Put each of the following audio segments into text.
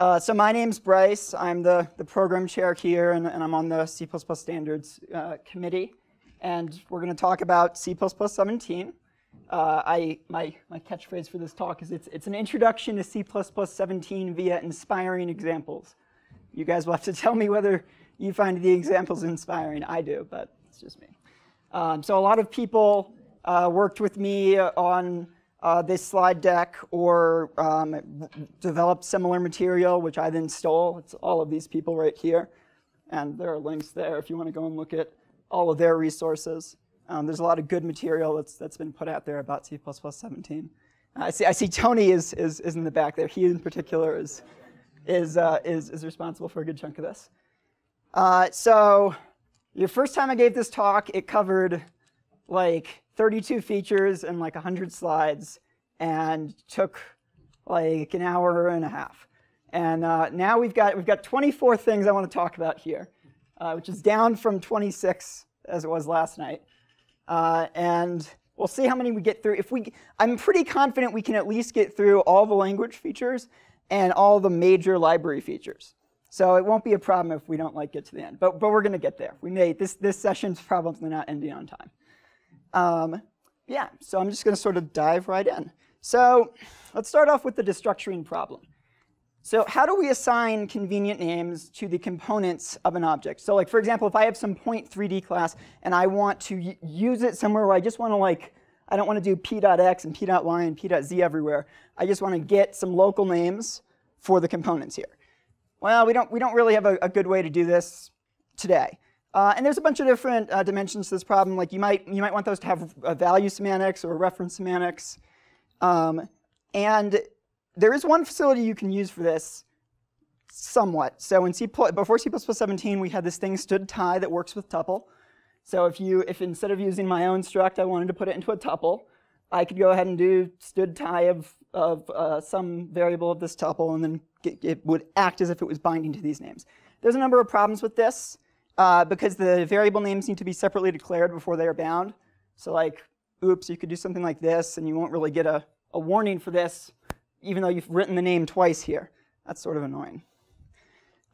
Uh, so my name's Bryce. I'm the, the program chair here, and, and I'm on the C++ standards uh, committee. And we're going to talk about C++ 17. Uh, I, my, my catchphrase for this talk is it's, it's an introduction to C++ 17 via inspiring examples. You guys will have to tell me whether you find the examples inspiring. I do, but it's just me. Um, so a lot of people uh, worked with me on uh, this slide deck or um, developed similar material, which I then stole. It's all of these people right here. And there are links there if you want to go and look at all of their resources. Um, there's a lot of good material that's, that's been put out there about C++ 17. Uh, I see, I see Tony is, is, is in the back there. He in particular is, is, uh, is, is responsible for a good chunk of this. Uh, so your first time I gave this talk, it covered like 32 features and like 100 slides and took like an hour and a half. And uh, now we've got, we've got 24 things I want to talk about here, uh, which is down from 26 as it was last night. Uh, and we'll see how many we get through. If we, I'm pretty confident we can at least get through all the language features and all the major library features. So it won't be a problem if we don't like get to the end. But, but we're going to get there. We may, this, this session's probably not ending on time. Um, yeah, so I'm just going to sort of dive right in. So let's start off with the destructuring problem. So how do we assign convenient names to the components of an object? So like, for example, if I have some point 3D class and I want to use it somewhere where I just want to like, I don't want to do p.x and p.y and p.z everywhere. I just want to get some local names for the components here. Well, we don't, we don't really have a, a good way to do this today. Uh, and there's a bunch of different uh, dimensions to this problem. Like you might, you might want those to have a value semantics or a reference semantics. Um, and there is one facility you can use for this somewhat. So in C before C++ 17, we had this thing std_tie that works with tuple. So if you, if instead of using my own struct, I wanted to put it into a tuple, I could go ahead and do std_tie of, of uh, some variable of this tuple, and then get, it would act as if it was binding to these names. There's a number of problems with this uh, because the variable names need to be separately declared before they are bound. So like, oops, you could do something like this, and you won't really get a, a warning for this, even though you've written the name twice here. That's sort of annoying.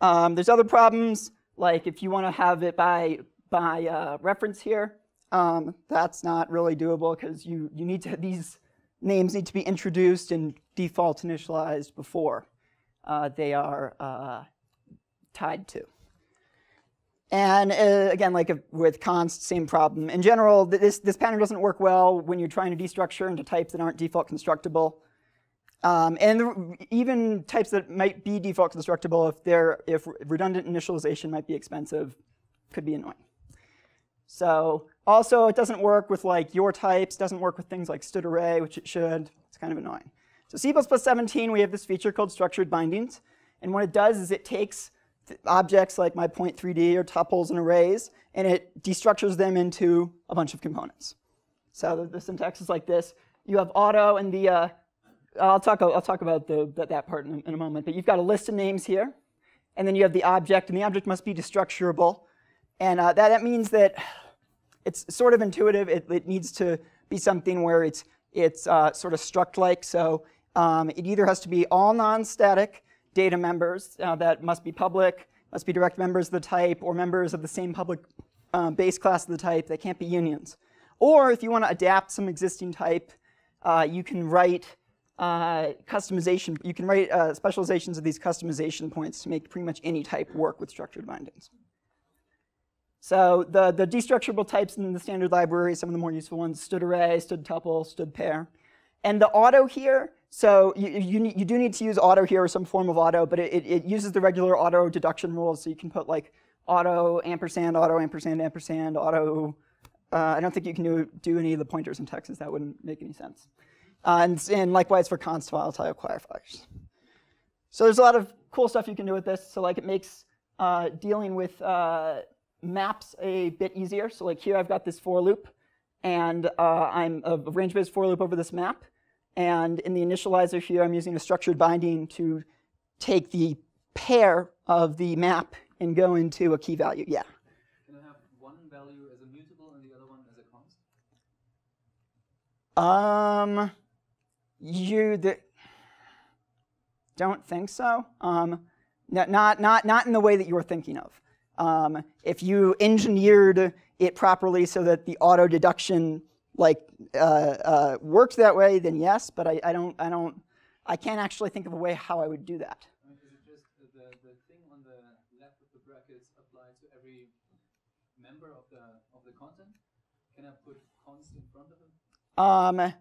Um, there's other problems, like if you want to have it by, by uh, reference here, um, that's not really doable because you, you need to, these names need to be introduced and default initialized before uh, they are uh, tied to. And uh, again, like with const, same problem. In general, this, this pattern doesn't work well when you're trying to destructure into types that aren't default constructible. Um, and the, even types that might be default constructible, if, they're, if redundant initialization might be expensive, could be annoying. So also, it doesn't work with like your types, doesn't work with things like std array, which it should. It's kind of annoying. So C++ 17, we have this feature called structured bindings. And what it does is it takes objects like my point 3D or tuples and arrays, and it destructures them into a bunch of components. So the, the syntax is like this. You have auto and the, uh, I'll, talk, I'll talk about the, that, part in a, in a moment, but you've got a list of names here, and then you have the object, and the object must be destructurable. And uh, that, that means that it's sort of intuitive. It, it needs to be something where it's, it's uh, sort of struct-like. So um, it either has to be all non-static data members uh, that must be public, must be direct members of the type, or members of the same public uh, base class of the type. They can't be unions. Or if you want to adapt some existing type, uh, you can write uh, customization. You can write uh, specializations of these customization points to make pretty much any type work with structured bindings. So the, the destructurable types in the standard library, some of the more useful ones, std array, std tuple, std pair. And the auto here so you, you, you, do need to use auto here or some form of auto, but it, it, uses the regular auto deduction rules. So you can put like auto ampersand, auto ampersand, ampersand, auto. Uh, I don't think you can do, do any of the pointer syntax. That wouldn't make any sense. Uh, and, and likewise for const volatile qualifiers. So there's a lot of cool stuff you can do with this. So like it makes uh, dealing with uh, maps a bit easier. So like here I've got this for loop, and uh, I'm a range-based for loop over this map. And in the initializer here, I'm using a structured binding to take the pair of the map and go into a key value. Yeah. Can I have one value as a mutable and the other one as a const? Um, you the don't think so. Um, not, not, not in the way that you're thinking of. Um, if you engineered it properly so that the auto deduction like uh, uh, worked that way, then yes. But I, I don't, I don't, I can't actually think of a way how I would do that. Is it just the, the thing on the left of the brackets apply to every member of the of the content? Can I put const in front of it? Um,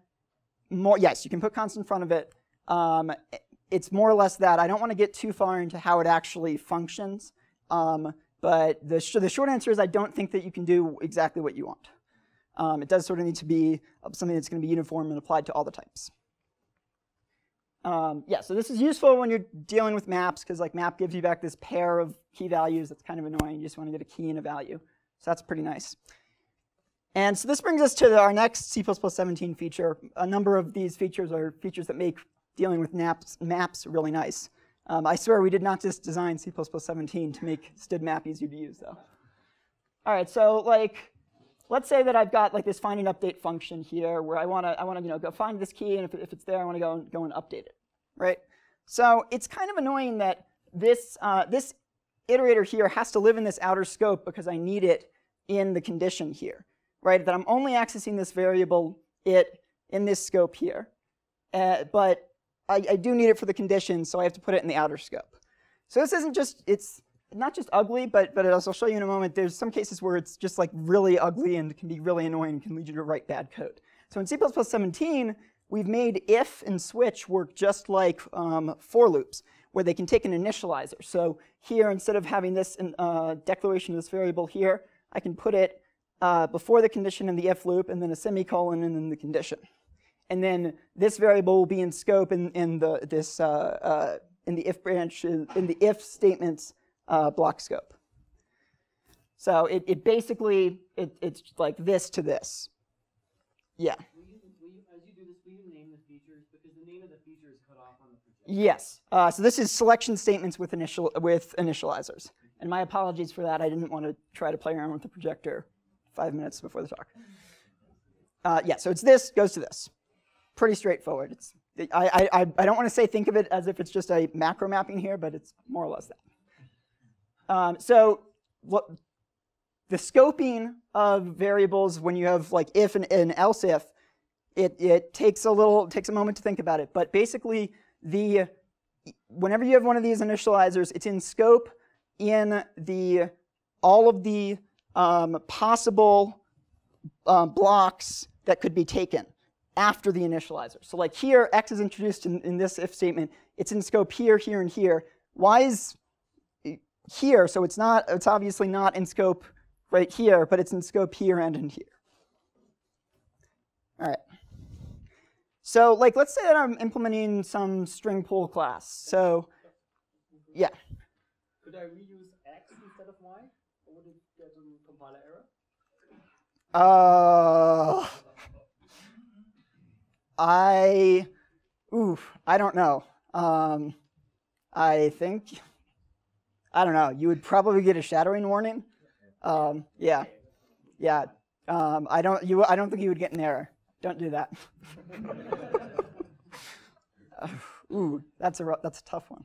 more, yes, you can put const in front of it. Um, it's more or less that. I don't want to get too far into how it actually functions. Um, but the, sh the short answer is I don't think that you can do exactly what you want. Um, it does sort of need to be something that's going to be uniform and applied to all the types. Um, yeah, so this is useful when you're dealing with maps because like map gives you back this pair of key values that's kind of annoying. You just want to get a key and a value. So that's pretty nice. And so this brings us to our next C++17 feature. A number of these features are features that make dealing with maps, maps really nice. Um, I swear we did not just design C++17 to make std_map easier to use though. All right, so like, let's say that I've got like this find and update function here where I want to, I want to, you know, go find this key and if, if it's there, I want to go and, go and update it, right? So it's kind of annoying that this, uh, this iterator here has to live in this outer scope because I need it in the condition here, right? That I'm only accessing this variable it in this scope here. Uh, but I, I do need it for the condition, so I have to put it in the outer scope. So this isn't just, it's not just ugly, but, but as I'll show you in a moment, there's some cases where it's just like really ugly and can be really annoying and can lead you to write bad code. So in C++17, we've made if and switch work just like um, for loops, where they can take an initializer. So here, instead of having this uh, declaration of this variable here, I can put it uh, before the condition in the if loop, and then a semicolon, and then the condition. And then this variable will be in scope in, in the this uh, uh, in the if branch in the if statements uh, block scope. So it, it basically it, it's like this to this. Yeah. Yes. Uh, so this is selection statements with initial with initializers. And my apologies for that. I didn't want to try to play around with the projector five minutes before the talk. Uh, yeah. So it's this goes to this pretty straightforward. It's, I, I, I don't want to say think of it as if it's just a macro mapping here, but it's more or less that. Um, so what, the scoping of variables when you have like if and, and else if, it, it takes a little, takes a moment to think about it. But basically, the whenever you have one of these initializers, it's in scope in the all of the um, possible uh, blocks that could be taken after the initializer. So like here, x is introduced in, in this if statement. It's in scope here, here, and here. Y is here, so it's not. It's obviously not in scope right here, but it's in scope here and in here. All right. So like, let's say that I'm implementing some string pool class. So yeah. Could I reuse x instead of y? Or would it get a compiler error? Uh, I, oof, I don't know. Um, I think, I don't know. You would probably get a shadowing warning. Um, yeah, yeah. Um, I don't. You. I don't think you would get an error. Don't do that. ooh, that's a that's a tough one.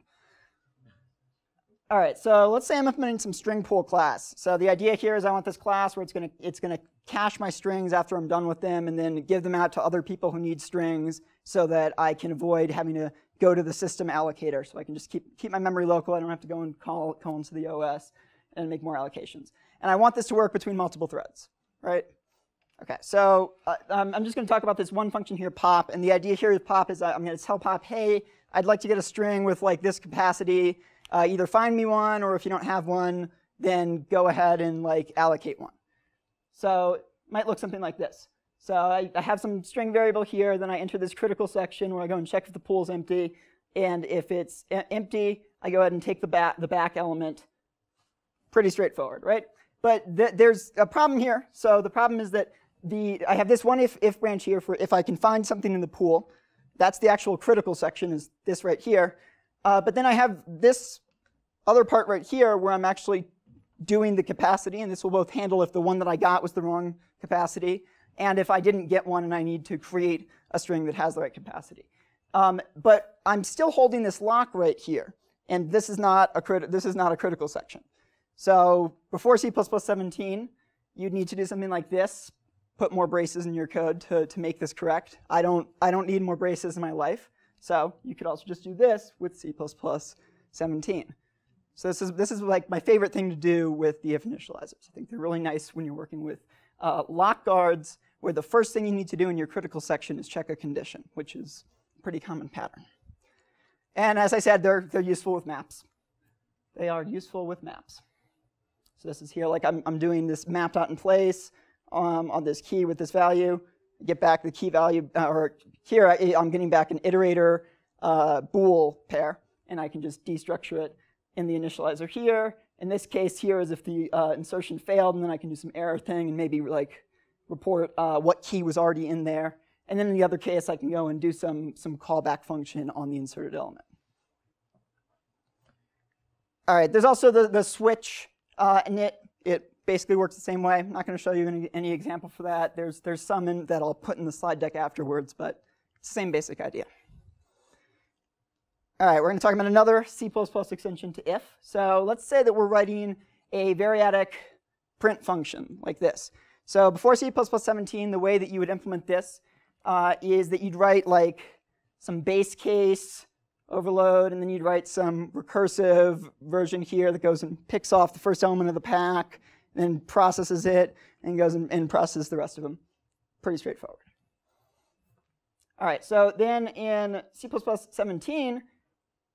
All right, so let's say I'm implementing some string pool class. So the idea here is I want this class where it's to it's going to cache my strings after I'm done with them and then give them out to other people who need strings so that I can avoid having to go to the system allocator. So I can just keep keep my memory local. I don't have to go and call call into the OS and make more allocations. And I want this to work between multiple threads, right? Okay, so uh, um, I'm just going to talk about this one function here, pop. And the idea here with pop is I'm going to tell pop, hey, I'd like to get a string with like this capacity uh, either find me one, or if you don't have one, then go ahead and like allocate one. So it might look something like this. So I, I have some string variable here, then I enter this critical section where I go and check if the pool is empty. And if it's empty, I go ahead and take the back, the back element. Pretty straightforward, right? But th there's a problem here. So the problem is that the I have this one if, if branch here for if I can find something in the pool. That's the actual critical section is this right here. Uh, but then I have this other part right here where I'm actually doing the capacity, and this will both handle if the one that I got was the wrong capacity, and if I didn't get one and I need to create a string that has the right capacity. Um, but I'm still holding this lock right here, and this is not a this is not a critical section. So before C++ 17, you'd need to do something like this, put more braces in your code to, to make this correct. I don't I don't need more braces in my life, so you could also just do this with C++ 17. So this is this is like my favorite thing to do with the if initializers. I think they're really nice when you're working with uh, lock guards, where the first thing you need to do in your critical section is check a condition, which is a pretty common pattern. And as I said, they're, they're useful with maps. They are useful with maps. So this is here, like I'm, I'm doing this map dot emplace um, on this key with this value. Get back the key value, uh, or here I, am getting back an iterator uh, bool pair, and I can just destructure it in the initializer here. In this case here is if the uh, insertion failed, and then I can do some error thing and maybe like report uh, what key was already in there. And then in the other case, I can go and do some, some callback function on the inserted element. All right, there's also the, the switch uh, init. It basically works the same way. I'm not going to show you any, any example for that. There's, there's some in, that I'll put in the slide deck afterwards, but same basic idea. All right, we're going to talk about another C++ extension to if. So let's say that we're writing a variadic print function like this. So before C++ 17, the way that you would implement this uh, is that you'd write like some base case overload, and then you'd write some recursive version here that goes and picks off the first element of the pack, and processes it, and goes and, and processes the rest of them. Pretty straightforward. All right, so then in C++ 17,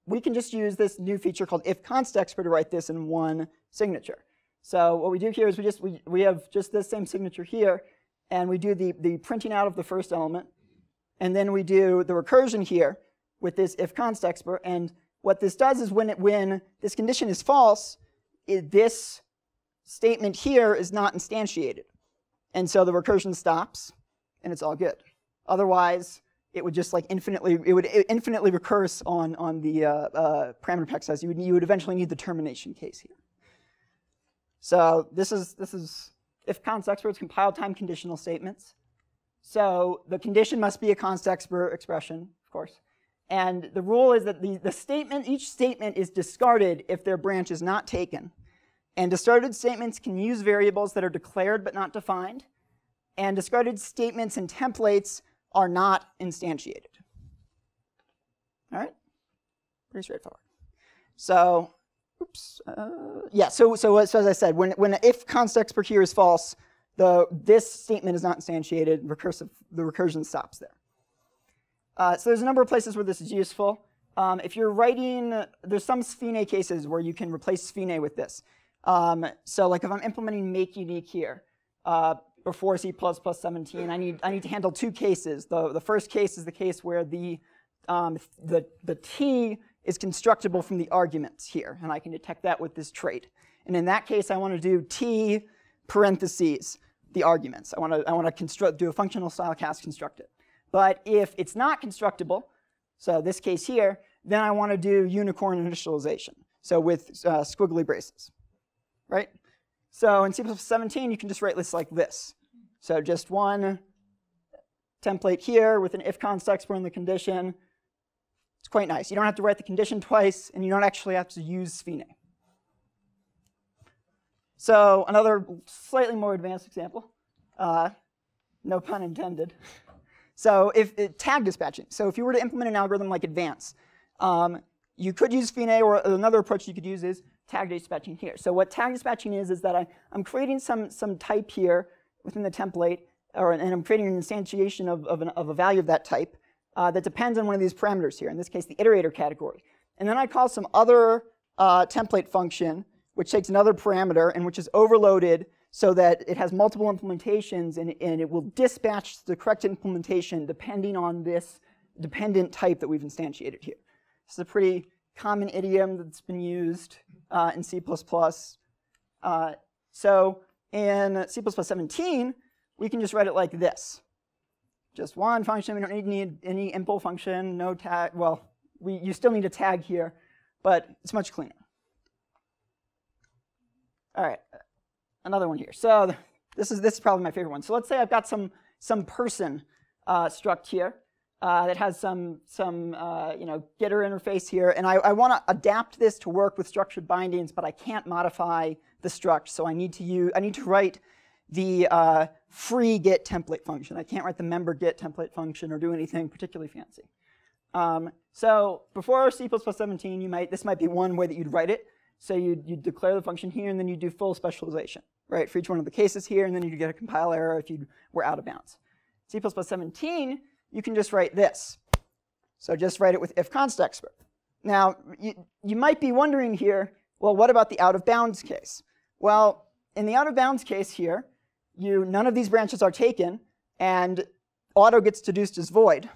we can just use this new feature called if constexpr to write this in one signature. So what we do here is we just we, we have just this same signature here, and we do the, the printing out of the first element, and then we do the recursion here with this if constexpr. And what this does is when it, when this condition is false, it, this statement here is not instantiated. And so the recursion stops, and it's all good. Otherwise, it would just like infinitely, it would infinitely recurse on, on the uh, uh, parameter pack size. You would, you would eventually need the termination case here. So this is, this is if constexprs compile time conditional statements. So the condition must be a constexpr expression, of course. And the rule is that the, the statement, each statement is discarded if their branch is not taken. And discarded statements can use variables that are declared but not defined. And discarded statements and templates are not instantiated. All right? Pretty straightforward. So, oops. Uh, yeah, so, so, so as I said, when, when if constexpr here is false, the, this statement is not instantiated, recursive, the recursion stops there. Uh, so there's a number of places where this is useful. Um, if you're writing, there's some SFINAE cases where you can replace SFINAE with this. Um, so like if I'm implementing make unique here, uh, before C++ 17, I need, I need to handle two cases. The, the first case is the case where the, um, the, the t is constructible from the arguments here, and I can detect that with this trait. And in that case, I want to do t parentheses, the arguments. I want to, I want to construct, do a functional style cast construct it. But if it's not constructible, so this case here, then I want to do unicorn initialization, so with uh, squiggly braces, right? So in C++ 17, you can just write lists like this. So just one template here with an if constexpr in the condition. It's quite nice. You don't have to write the condition twice, and you don't actually have to use SFINAE. So another slightly more advanced example, uh, no pun intended. So if uh, tag dispatching. So if you were to implement an algorithm like advance, um, you could use Sphene, or another approach you could use is tag dispatching here. So what tag dispatching is, is that I, I'm creating some, some type here within the template, or, and I'm creating an instantiation of, of, an, of a value of that type uh, that depends on one of these parameters here, in this case, the iterator category. And then I call some other uh, template function, which takes another parameter and which is overloaded so that it has multiple implementations and, and it will dispatch the correct implementation depending on this dependent type that we've instantiated here. This is a pretty common idiom that's been used uh, in C++. Uh, so in C++ 17, we can just write it like this. Just one function, we don't need, any impl function, no tag, well, we, you still need a tag here, but it's much cleaner. All right, another one here. So this is, this is probably my favorite one. So let's say I've got some, some person uh, struct here. uh, that has some some uh, you know getter interface here, and I, I want to adapt this to work with structured bindings, but I can't modify the struct, so I need to use I need to write the uh, free get template function. I can't write the member get template function or do anything particularly fancy. Um, so before C++ 17, you might this might be one way that you'd write it. So you'd, you'd declare the function here, and then you do full specialization, right, for each one of the cases here, and then you get a compile error if you were out of bounds. C++ 17, you can just write this. So just write it with if constexpr. Now, you, you might be wondering here, well, what about the out of bounds case? Well, in the out of bounds case here, you none of these branches are taken, and auto gets deduced as void.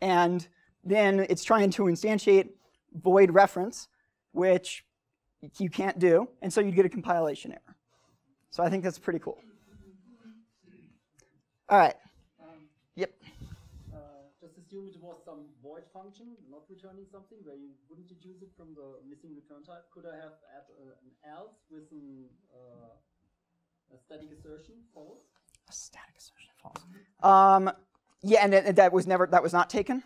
And then it's trying to instantiate void reference, which you can't do, and so you'd get a compilation error. So I think that's pretty cool. All right. Um, Yep. uh, just assume it was some void function, not returning something, where you wouldn't deduce it from the missing return type. Could I have add uh, an else with an, uh, a static assertion false? A static assertion false. Um, yeah, and that, that was never that was not taken.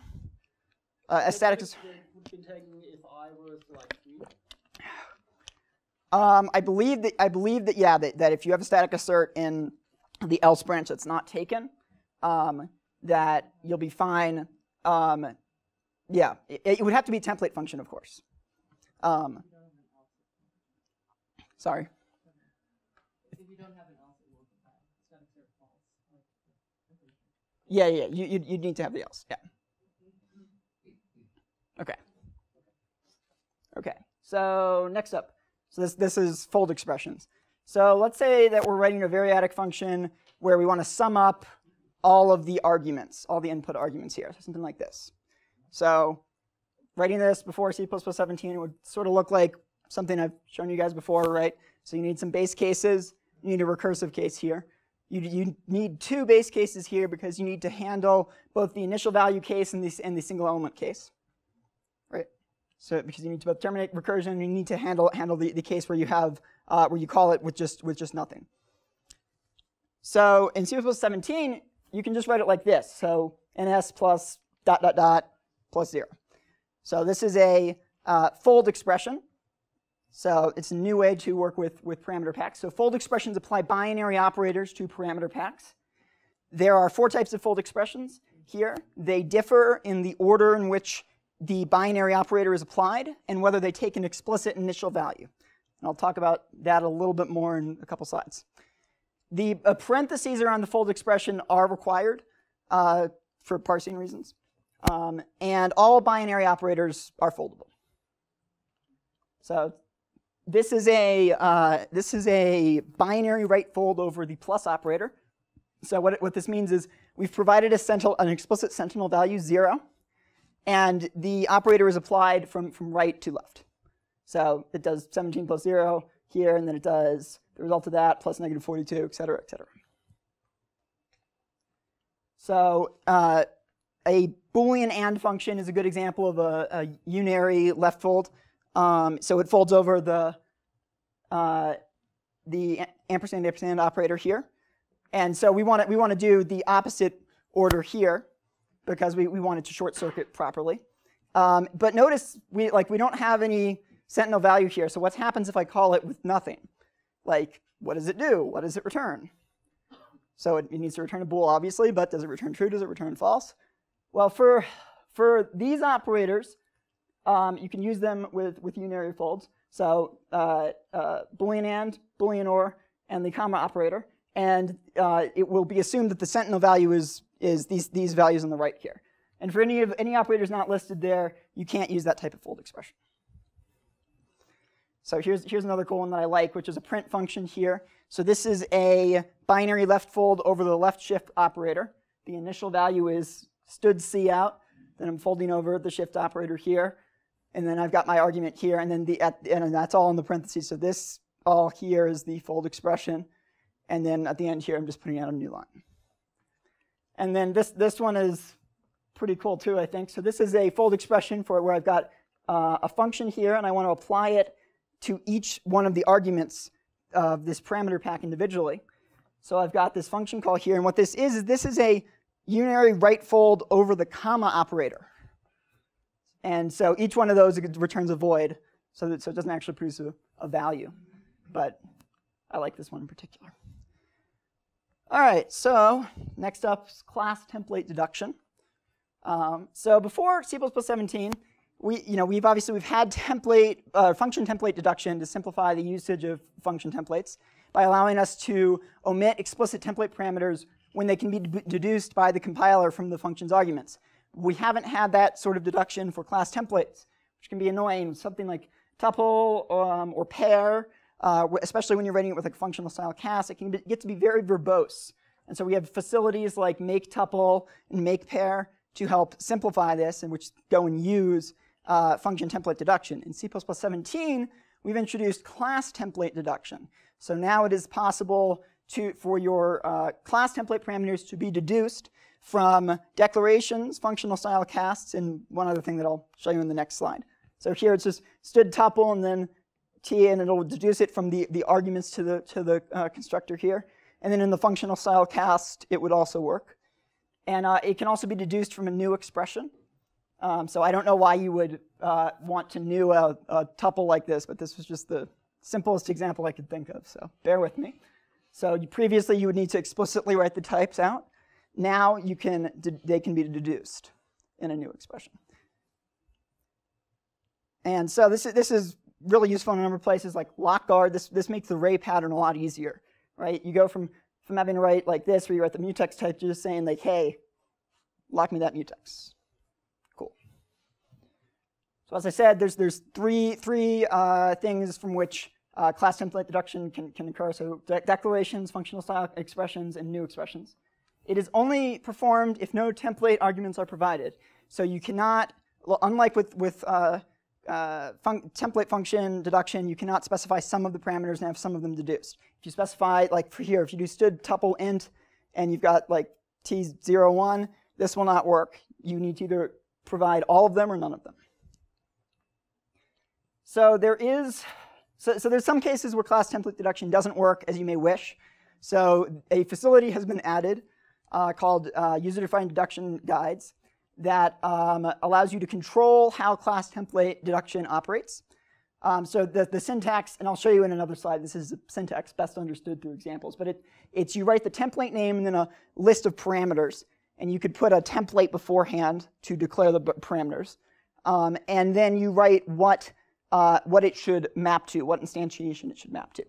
Uh, a static. would ass- would have been taken if I was like three. Um, I believe that I believe that yeah that, that if you have a static assert in the else branch that's not taken, um, that you'll be fine. Um, yeah, it, it would have to be a template function, of course. Um, sorry. If you don't have an else, it will compile. It's got to clear false. Like, Yeah, yeah, you you'd, you'd need to have the else. Yeah. Okay. Okay. So next up, so this this is fold expressions. So let's say that we're writing a variadic function where we want to sum up all of the arguments, all the input arguments here, something like this. So writing this before C++ 17 would sort of look like something I've shown you guys before, right? So you need some base cases, you need a recursive case here. You, you need two base cases here because you need to handle both the initial value case and the, and the single element case, right? So because you need to both terminate recursion, you need to handle handle the, the case where you have uh, where you call it with just with just nothing. So in C++ 17, you can just write it like this. So ns plus dot dot dot plus zero. So this is a uh, fold expression. So it's a new way to work with, with parameter packs. So fold expressions apply binary operators to parameter packs. There are four types of fold expressions here. They differ in the order in which the binary operator is applied and whether they take an explicit initial value. And I'll talk about that a little bit more in a couple slides. The uh, parentheses around the fold expression are required uh, for parsing reasons. Um, and all binary operators are foldable. So this is a uh, this is a binary right fold over the plus operator. So what, it, what this means is we've provided a sentinel, an explicit sentinel value zero, and the operator is applied from, from right to left. So it does 17 plus zero here, and then it does the result of that plus negative 42, et cetera, et cetera. So uh, a Boolean AND function is a good example of a, a unary left fold. Um, so it folds over the uh, the ampersand ampersand operator here, and so we want to we want to do the opposite order here because we, we want it to short circuit properly. Um, but notice we like we don't have any sentinel value here. So what happens if I call it with nothing? Like what does it do? What does it return? So it, it needs to return a bool obviously, but does it return true? Does it return false? Well, for for these operators, um, you can use them with, with unary folds. So uh, uh, Boolean AND, Boolean OR, and the comma operator. And uh, it will be assumed that the sentinel value is, is these, these values on the right here. And for any of any operators not listed there, you can't use that type of fold expression. So here's, here's another cool one that I like, which is a print function here. So this is a binary left fold over the left shift operator. The initial value is std cout. Then I'm folding over the shift operator here and then I've got my argument here, and then the at, and that's all in the parentheses. So this all here is the fold expression, and then at the end here, I'm just putting out a new line. And then this this one is pretty cool too, I think. So this is a fold expression for where I've got uh, a function here, and I want to apply it to each one of the arguments of this parameter pack individually. So I've got this function call here, and what this is is this is a unary right fold over the comma operator. And so each one of those returns a void, so, that, so it doesn't actually produce a, a value. But I like this one in particular. All right, so next up is class template deduction. Um, so before C++ 17, we, you know, we've obviously we've had template uh, function template deduction to simplify the usage of function templates by allowing us to omit explicit template parameters when they can be deduced by the compiler from the function's arguments. We haven't had that sort of deduction for class templates, which can be annoying. Something like tuple um, or pair, uh, especially when you're writing it with like functional style cast, it can get to be very verbose. And so we have facilities like make tuple and make pair to help simplify this and which go and use uh, function template deduction. In C++17, we've introduced class template deduction. So now it is possible to, for your uh, class template parameters to be deduced from declarations, functional style casts, and one other thing that I'll show you in the next slide. So here it's just std tuple and then t, and it'll deduce it from the, the arguments to the, to the uh, constructor here. And then in the functional style cast, it would also work. And uh, it can also be deduced from a new expression. Um, so I don't know why you would uh, want to new a, a tuple like this, but this was just the simplest example I could think of, so bear with me. So you, previously you would need to explicitly write the types out. Now you can, they can be deduced in a new expression. And so this is, this is really useful in a number of places like LockGuard. This, this makes the RAII pattern a lot easier, right? You go from, from having to write like this where you write the mutex type to just saying like, hey, lock me that mutex. Cool. So as I said, there's, there's three, three uh, things from which uh, class template deduction can, can occur. So de declarations, functional style expressions, and new expressions. It is only performed if no template arguments are provided. So you cannot, unlike with, with uh, uh, fun template function deduction, you cannot specify some of the parameters and have some of them deduced. If you specify, like for here, if you do std tuple int and you've got like t01, this will not work. You need to either provide all of them or none of them. So there is, so, so there's some cases where class template deduction doesn't work as you may wish. So a facility has been added uh, called uh, user-defined deduction guides that um, allows you to control how class template deduction operates. Um, so the, the syntax, and I'll show you in another slide, this is syntax best understood through examples, but it, it's you write the template name and then a list of parameters, and you could put a template beforehand to declare the parameters. Um, and then you write what, uh, what it should map to, what instantiation it should map to.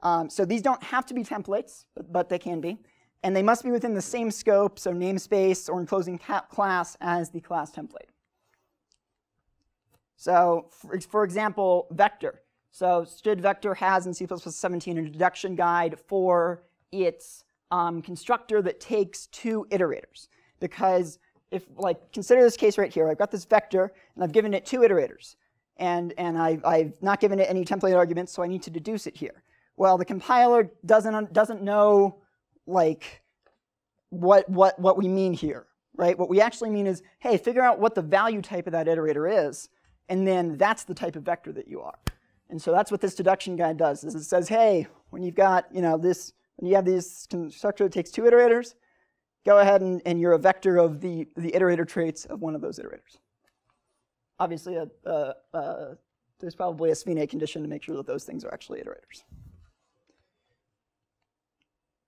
Um, so these don't have to be templates, but, but they can be and they must be within the same scope, so namespace or enclosing class as the class template. So for, example, vector. So std vector has in C++ 17 a deduction guide for its um, constructor that takes two iterators. Because if, like, consider this case right here. I've got this vector, and I've given it two iterators. And, and I, I've not given it any template arguments, so I need to deduce it here. Well, the compiler doesn't, doesn't know like what, what, what we mean here, right? What we actually mean is, hey, figure out what the value type of that iterator is, and then that's the type of vector that you are. And so that's what this deduction guide does, is it says, hey, when you've got, you know, this, when you have this constructor that takes two iterators, go ahead and, and you're a vector of the, the iterator traits of one of those iterators. Obviously, a, a, a, there's probably a SFINAE condition to make sure that those things are actually iterators.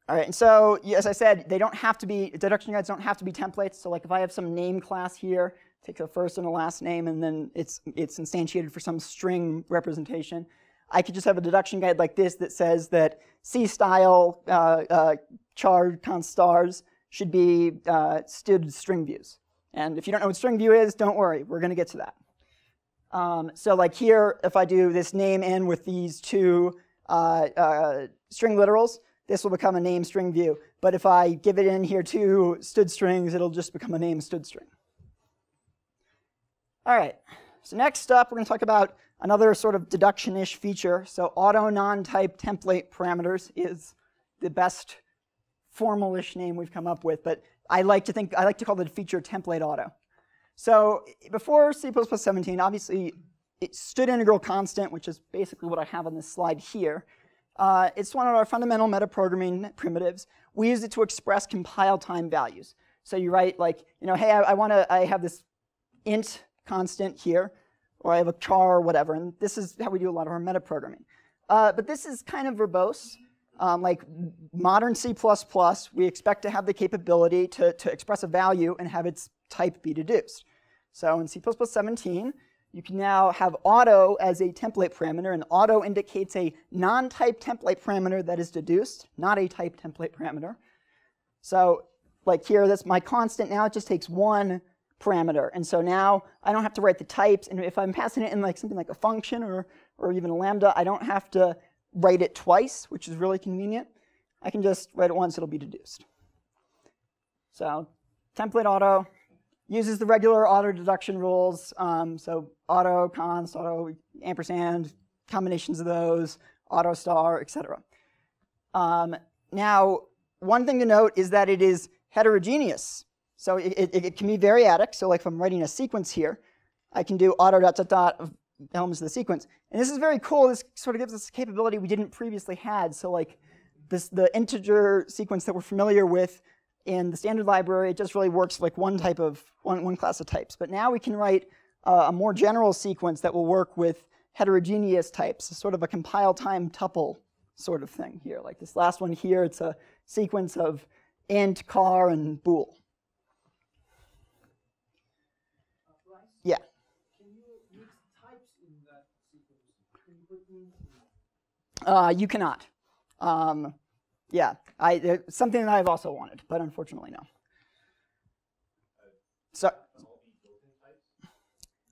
All right, and so as I said, they don't have to be, deduction guides don't have to be templates. So like if I have some name class here, take a first and a last name, and then it's, it's instantiated for some string representation. I could just have a deduction guide like this that says that C style uh, uh, char const stars should be uh, std string views. And if you don't know what string view is, don't worry, we're going to get to that. Um, so like here, if I do this name in with these two uh, uh, string literals, this will become a name string view. But if I give it in here two std strings, it'll just become a name std string. All right, so next up, we're going to talk about another sort of deduction-ish feature. So auto non-type template parameters is the best formal-ish name we've come up with, but I like to think I like to call the feature template auto. So before C++ 17, obviously it std integral constant, which is basically what I have on this slide here. Uh, it's one of our fundamental metaprogramming primitives. We use it to express compile time values. So you write like, you know, hey, I, I want to, I have this int constant here, or I have a char or whatever, and this is how we do a lot of our metaprogramming. Uh, but this is kind of verbose. Um, like modern C++, we expect to have the capability to, to express a value and have its type be deduced. So in C++ 17, you can now have auto as a template parameter, and auto indicates a non-type template parameter that is deduced, not a type template parameter. So like here, that's my constant now, it just takes one parameter. And so now I don't have to write the types, and if I'm passing it in like something like a function or, or even a lambda, I don't have to write it twice, which is really convenient. I can just write it once, it'll be deduced. So template auto uses the regular auto deduction rules. Um, so auto, const, auto, ampersand, combinations of those, auto star, etc. Um, now, one thing to note is that it is heterogeneous. So it, it, it, can be variadic. So like if I'm writing a sequence here, I can do auto dot dot dot of elements of the sequence. And this is very cool. This sort of gives us a capability we didn't previously had. So like this, the integer sequence that we're familiar with in the standard library, it just really works like one type of, one, one class of types. But now we can write uh, a more general sequence that will work with heterogeneous types, sort of a compile time tuple sort of thing here. Like this last one here, it's a sequence of int, char, and bool. Yeah. Can you use types in that sequence? Can you put them? uh, you cannot. Um, yeah, I, something that I've also wanted, but unfortunately no. So,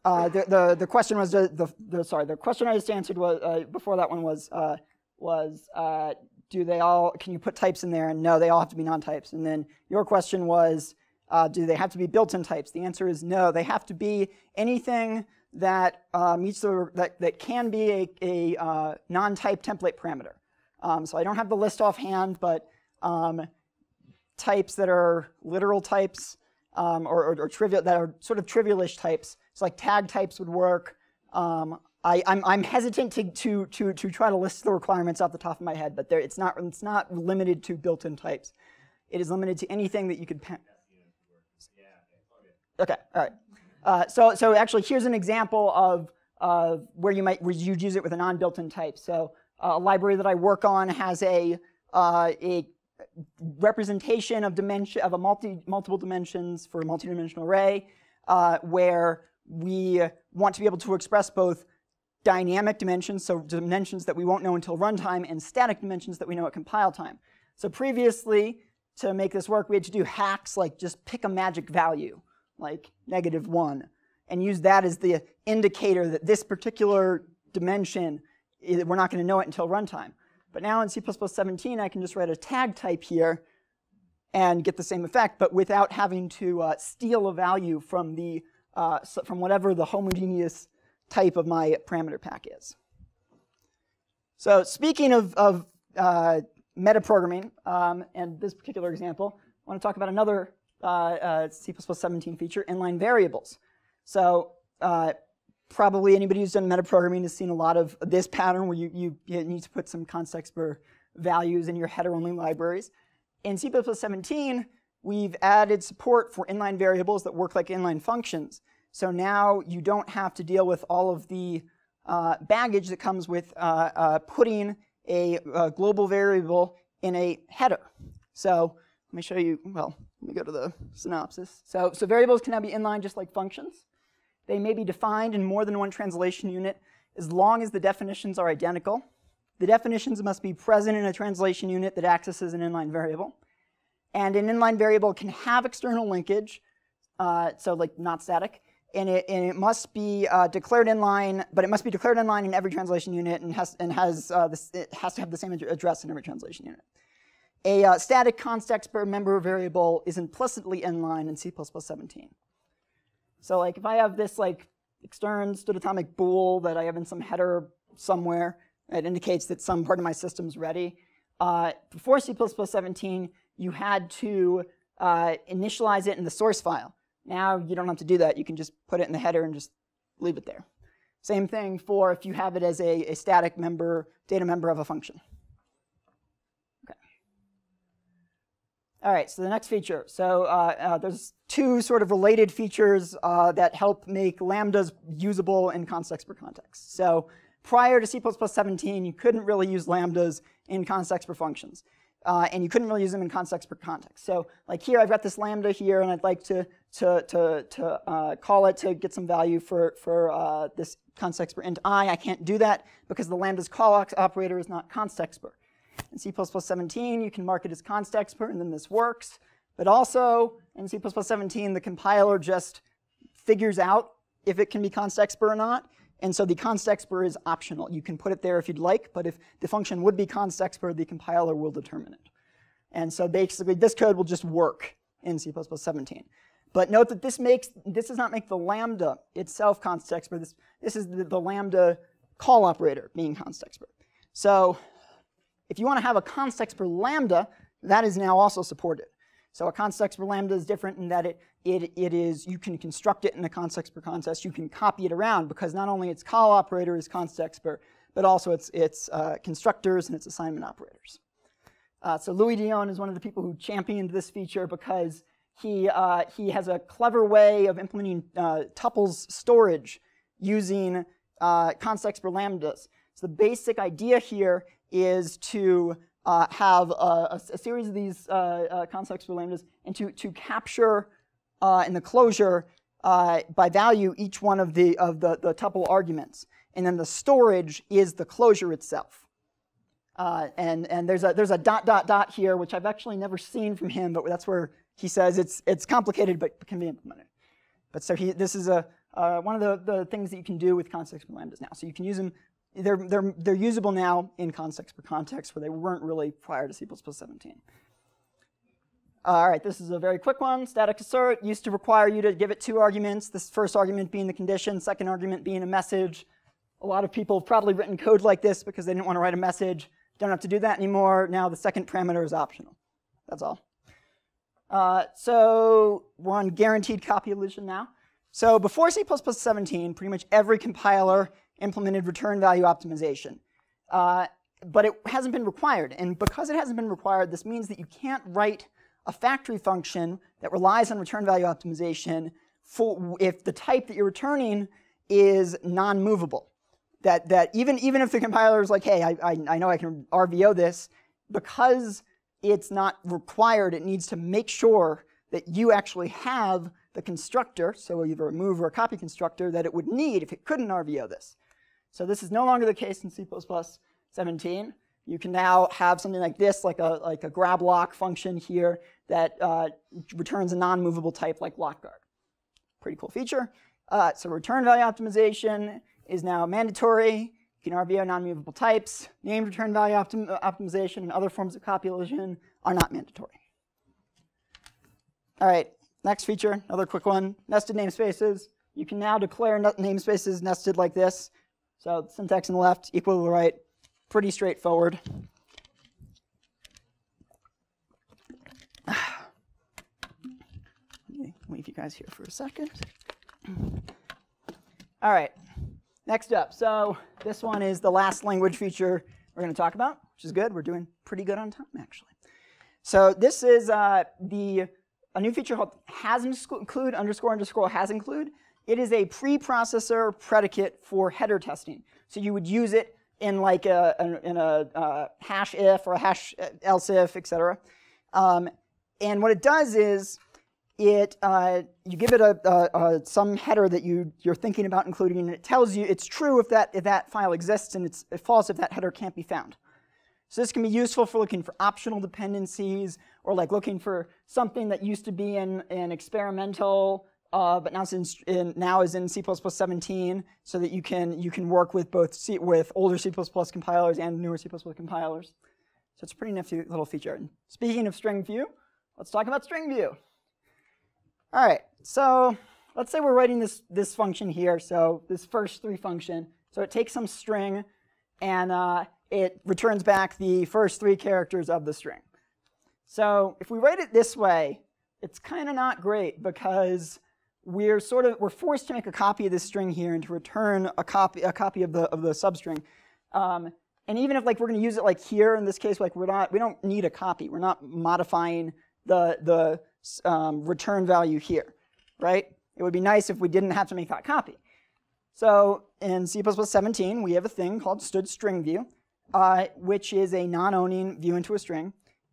uh, the, the, the question was, the, the, the, sorry, the question I just answered was, uh, before that one was, uh, was uh, do they all, can you put types in there? And no, they all have to be non-types. And then your question was, uh, do they have to be built-in types? The answer is no, they have to be anything that uh, meets the, that, that can be a, a uh, non-type template parameter. Um, so I don't have the list offhand, but um, types that are literal types um, or, or, or, trivial that are sort of trivialish types. So like tag types would work. Um, I, am I'm, I'm hesitant to, to, to, to try to list the requirements off the top of my head, but it's, not, it's not limited to built-in types. It is limited to anything that you could. Okay, all right. Uh, so, so actually, here's an example of uh, where you might where you'd use it with a non-built-in type. So a library that I work on has a, uh, a representation of dimension of a multi multiple dimensions for a multi-dimensional array, uh, where we want to be able to express both dynamic dimensions, so dimensions that we won't know until runtime, and static dimensions that we know at compile time. So previously, to make this work, we had to do hacks like just pick a magic value like negative 1, and use that as the indicator that this particular dimension, we're not going to know it until runtime. But now in C++17, I can just write a tag type here and get the same effect, but without having to uh, steal a value from, the, uh, from whatever the homogeneous type of my parameter pack is. So speaking of, of uh, metaprogramming, um, and this particular example, I want to talk about another uh, uh, C++ 17 feature, inline variables. So uh, probably anybody who's done metaprogramming has seen a lot of this pattern where you, you, need to put some constexpr values in your header-only libraries. In C++ 17, we've added support for inline variables that work like inline functions. So now you don't have to deal with all of the uh, baggage that comes with uh, uh, putting a, a, global variable in a header. So let me show you, well, let me go to the synopsis. So, so variables can now be inline just like functions. They may be defined in more than one translation unit as long as the definitions are identical. The definitions must be present in a translation unit that accesses an inline variable. And an inline variable can have external linkage, uh, so like not static, and it, and it must be uh, declared inline, but it must be declared inline in every translation unit and has, and has, uh, this, it has to have the same address in every translation unit. A uh, static constexpr member variable is implicitly inline in C++ 17. So like if I have this like extern atomic bool that I have in some header somewhere, it indicates that some part of my system's ready. Uh, before C++ 17, you had to uh, initialize it in the source file. Now you don't have to do that. You can just put it in the header and just leave it there. Same thing for if you have it as a, a static member, data member of a function. All right, so the next feature. So uh, uh, there's two sort of related features uh, that help make lambdas usable in constexpr context. So prior to C++ 17, you couldn't really use lambdas in constexpr functions. Uh, and you couldn't really use them in constexpr context. So like here, I've got this lambda here, and I'd like to, to, to, to uh, call it to get some value for, for uh, this constexpr int i. I can't do that because the lambda's call operator is not constexpr. In C++ 17, you can mark it as constexpr, and then this works. But also, in C++ 17, the compiler just figures out if it can be constexpr or not. And so the constexpr is optional. You can put it there if you'd like, but if the function would be constexpr, the compiler will determine it. And so basically, this code will just work in C++ 17. But note that this makes this does not make the lambda itself constexpr. This this is the, the lambda call operator being constexpr. So if you want to have a constexpr lambda, that is now also supported. So a constexpr lambda is different in that it, it, it is, you can construct it in a constexpr context, you can copy it around because not only its call operator is constexpr, but also its, its uh, constructors and its assignment operators. Uh, so Louis Dionne is one of the people who championed this feature because he, uh, he has a clever way of implementing uh, tuples storage using uh, constexpr lambdas. So the basic idea here is to uh, have a, a, series of these uh, uh, constexpr lambdas and to, to capture uh, in the closure uh, by value each one of the, of the, the tuple arguments. And then the storage is the closure itself. Uh, and and there's, a, there's a dot, dot, dot here, which I've actually never seen from him, but that's where he says it's, it's complicated but can be implemented. But so he, this is a, one of the, the things that you can do with constexpr lambdas now. So you can use them they're, they're, they're usable now in constexpr context where they weren't really prior to C++ 17. All right, this is a very quick one. Static assert used to require you to give it two arguments, this first argument being the condition, second argument being a message. A lot of people have probably written code like this because they didn't want to write a message. Don't have to do that anymore. Now the second parameter is optional. That's all. Uh, so we're on guaranteed copy copylation now. So before C++ 17, pretty much every compiler implemented return value optimization. Uh, but it hasn't been required. And because it hasn't been required, this means that you can't write a factory function that relies on return value optimization for if the type that you're returning is non-movable. That, that even, even if the compiler is like, hey, I, I, I know I can RVO this, because it's not required, it needs to make sure that you actually have the constructor, so either a move or a copy constructor, that it would need if it couldn't RVO this. So this is no longer the case in C++ 17. You can now have something like this, like a, like a grab lock function here that uh, returns a non-movable type like lockguard. Pretty cool feature. Uh, so return value optimization is now mandatory. You can RVO non-movable types. Named return value optim optimization and other forms of copy elision are not mandatory. All right, next feature, another quick one. Nested namespaces. You can now declare namespaces nested like this. So syntax on the left, equal to the right, pretty straightforward. Leave you guys here for a second. All right, next up. So this one is the last language feature we're going to talk about, which is good. We're doing pretty good on time, actually. So this is uh, the a new feature called has include underscore underscore has include. It is a preprocessor predicate for header testing. So you would use it in like a, in a uh, hash if or a hash else if, etc. Um, and what it does is it uh, you give it a, a, a, some header that you you're thinking about including, and it tells you it's true if that if that file exists, and it's false if that header can't be found. So this can be useful for looking for optional dependencies, or like looking for something that used to be in an experimental uh, but now, since in, now is in C++ 17, so that you can you can work with both C, with older C++ compilers and newer C++ compilers. So it's a pretty nifty little feature. And speaking of string view, let's talk about string view. All right, so let's say we're writing this this function here. So this first three function. So it takes some string and uh, it returns back the first three characters of the string. So if we write it this way, it's kind of not great because we're sort of we're forced to make a copy of this string here and to return a copy a copy of the of the substring. Um, and even if like we're going to use it like here in this case, like we're not we don't need a copy. We're not modifying the, the um, return value here, right? It would be nice if we didn't have to make that copy. So in C++ 17, we have a thing called std string view, uh, which is a non-owning view into a string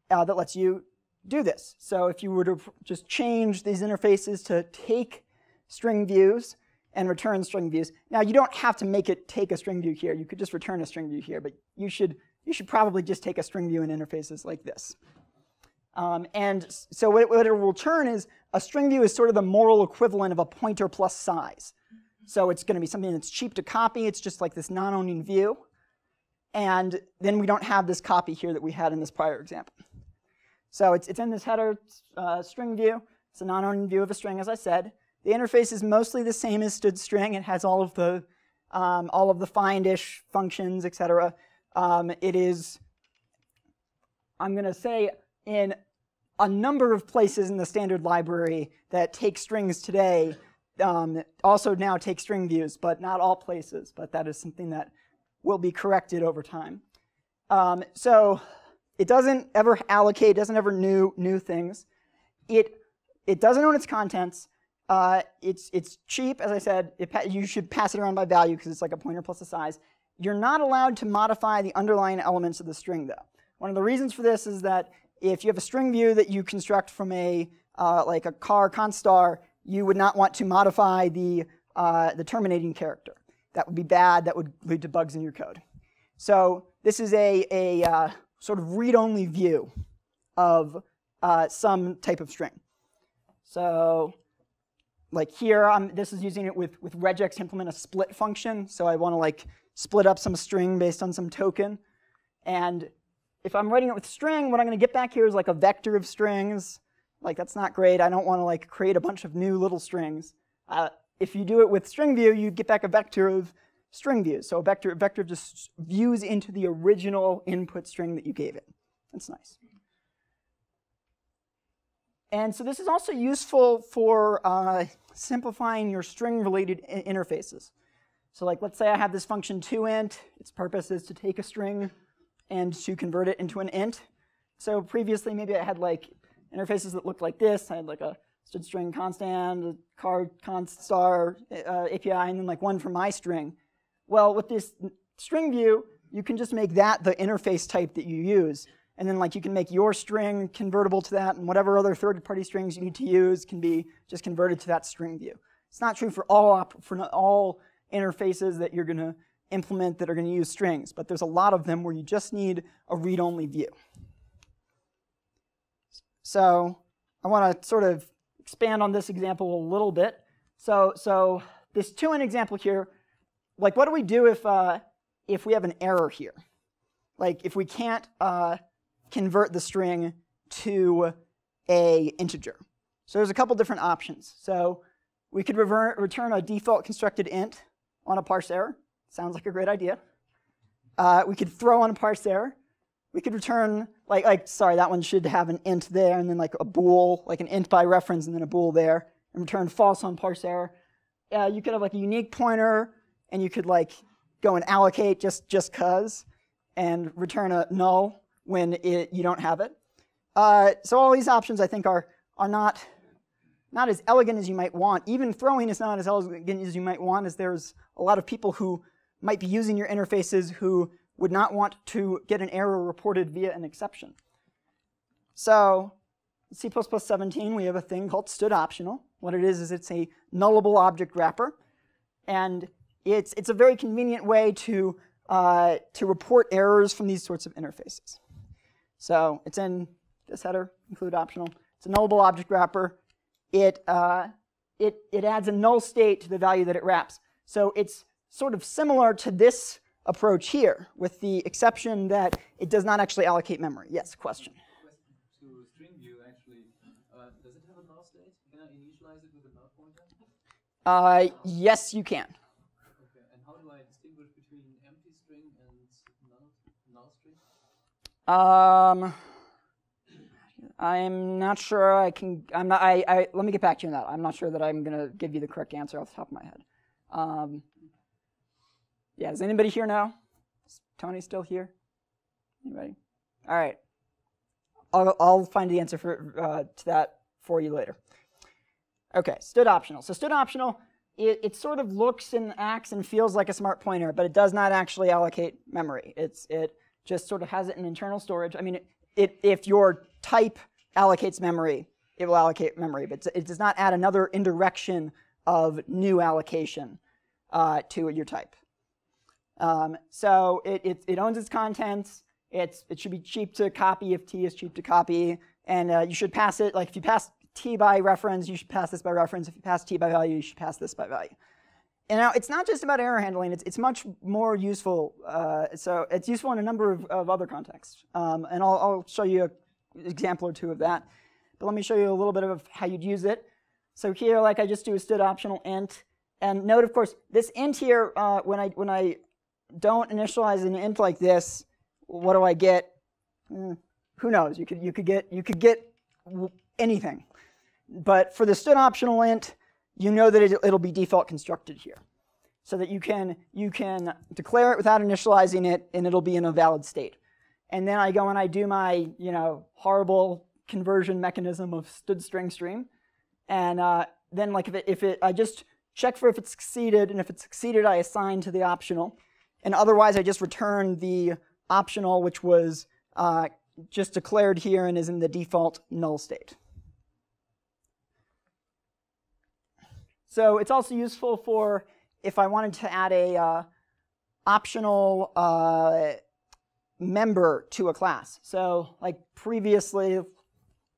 uh, that lets you do this. So if you were to just change these interfaces to take string views and return string views, now you don't have to make it take a string view here. You could just return a string view here, but you should you should probably just take a string view in interfaces like this. Um, and so what it, what it will return is a string view is sort of the moral equivalent of a pointer plus size. So it's going to be something that's cheap to copy. It's just like this non-owning view. And then we don't have this copy here that we had in this prior example. So it's, it's in this header uh, string view. It's a non-owning view of a string, as I said. The interface is mostly the same as std string. It has all of the um, all of the find-ish functions, etc. Um, it is, I'm going to say, in a number of places in the standard library that take strings today, um, also now take string views, but not all places. But that is something that will be corrected over time. Um, so it doesn't ever allocate, doesn't ever new new things. It it doesn't own its contents. Uh, it's it's cheap, as I said. You should pass it around by value because it's like a pointer plus a size. You're not allowed to modify the underlying elements of the string, though. One of the reasons for this is that if you have a string view that you construct from a uh, like a char constar, you would not want to modify the uh, the terminating character. That would be bad. That would lead to bugs in your code. So this is a a uh, sort of read-only view of uh, some type of string. So like here, I'm, this is using it with, with regex to implement a split function. So I want to like split up some string based on some token. And if I'm writing it with string, what I'm going to get back here is like a vector of strings. Like that's not great. I don't want to like create a bunch of new little strings. Uh, if you do it with string view, you get back a vector of string views. So a vector, vector just views into the original input string that you gave it. That's nice. And so this is also useful for uh, simplifying your string-related interfaces. So like, let's say I have this function toInt. Its purpose is to take a string and to convert it into an int. So previously, maybe I had like interfaces that looked like this. I had like a string constant, a char const star uh, API, and then like one for my string. Well, with this string view, you can just make that the interface type that you use. And then like you can make your string convertible to that, and whatever other third-party strings you need to use can be just converted to that string view. It's not true for all for all interfaces that you're going to implement that are going to use strings, but there's a lot of them where you just need a read-only view. So I want to sort of expand on this example a little bit. So, so this toInt example here, like what do we do if, uh, if we have an error here? Like if we can't uh, convert the string to a integer. So there's a couple different options. So we could return a default constructed int on a parse error. Sounds like a great idea. Uh, we could throw on a parse error. We could return, like, like, sorry, that one should have an int there and then like a bool, like an int by reference and then a bool there, and return false on parse error. Uh, you could have like a unique pointer, and you could like go and allocate just just cause, and return a null when it, you don't have it. Uh, so all these options I think are are not not as elegant as you might want. Even throwing is not as elegant as you might want, as there's a lot of people who might be using your interfaces who would not want to get an error reported via an exception. So C++ 17, we have a thing called std optional. What it is is it's a nullable object wrapper. And it's, it's a very convenient way to, uh, to report errors from these sorts of interfaces. So it's in this header, include optional. It's a nullable object wrapper. It, uh, it, it adds a null state to the value that it wraps. So it's sort of similar to this approach here, with the exception that it does not actually allocate memory. Yes, question. To string view, actually, uh, does it have a null state? Can I initialize it with a null pointer? Uh, yes, you can. Okay, and how do I distinguish between empty string and null, null string? Um, I'm not sure I can. I'm not. I, I. Let me get back to you on that. I'm not sure that I'm gonna give you the correct answer off the top of my head. Um, yeah, does anybody here know? Is Tony still here? Anybody? All right. I'll, I'll find the answer for, uh, to that for you later. Okay, Std optional. So std optional, it, it sort of looks and acts and feels like a smart pointer, but it does not actually allocate memory. It's, it just sort of has it in internal storage. I mean, it, it, if your type allocates memory, it will allocate memory, but it does not add another indirection of new allocation uh, to your type. Um, so it, it, it, owns its contents. It's, it should be cheap to copy if t is cheap to copy. And uh, you should pass it, like if you pass t by reference, you should pass this by reference. If you pass t by value, you should pass this by value. And now it's not just about error handling, it's, it's much more useful. Uh, so it's useful in a number of, of other contexts. Um, and I'll, I'll show you an example or two of that. But let me show you a little bit of how you'd use it. So here, like I just do a std optional int. And note, of course, this int here, uh, when I when I don't initialize an int like this, what do I get? Mm, who knows? You could you could get you could get anything. But for the std optional int, you know that it, it'll be default constructed here, so that you can you can declare it without initializing it, and it'll be in a valid state. And then I go and I do my you know horrible conversion mechanism of std string stream, and uh, then like if it, if it I just check for if it succeeded, and if it succeeded, I assign to the optional, and otherwise I just return the optional, which was uh, just declared here and is in the default null state. So it's also useful for if I wanted to add a uh, optional uh, member to a class. So like previously,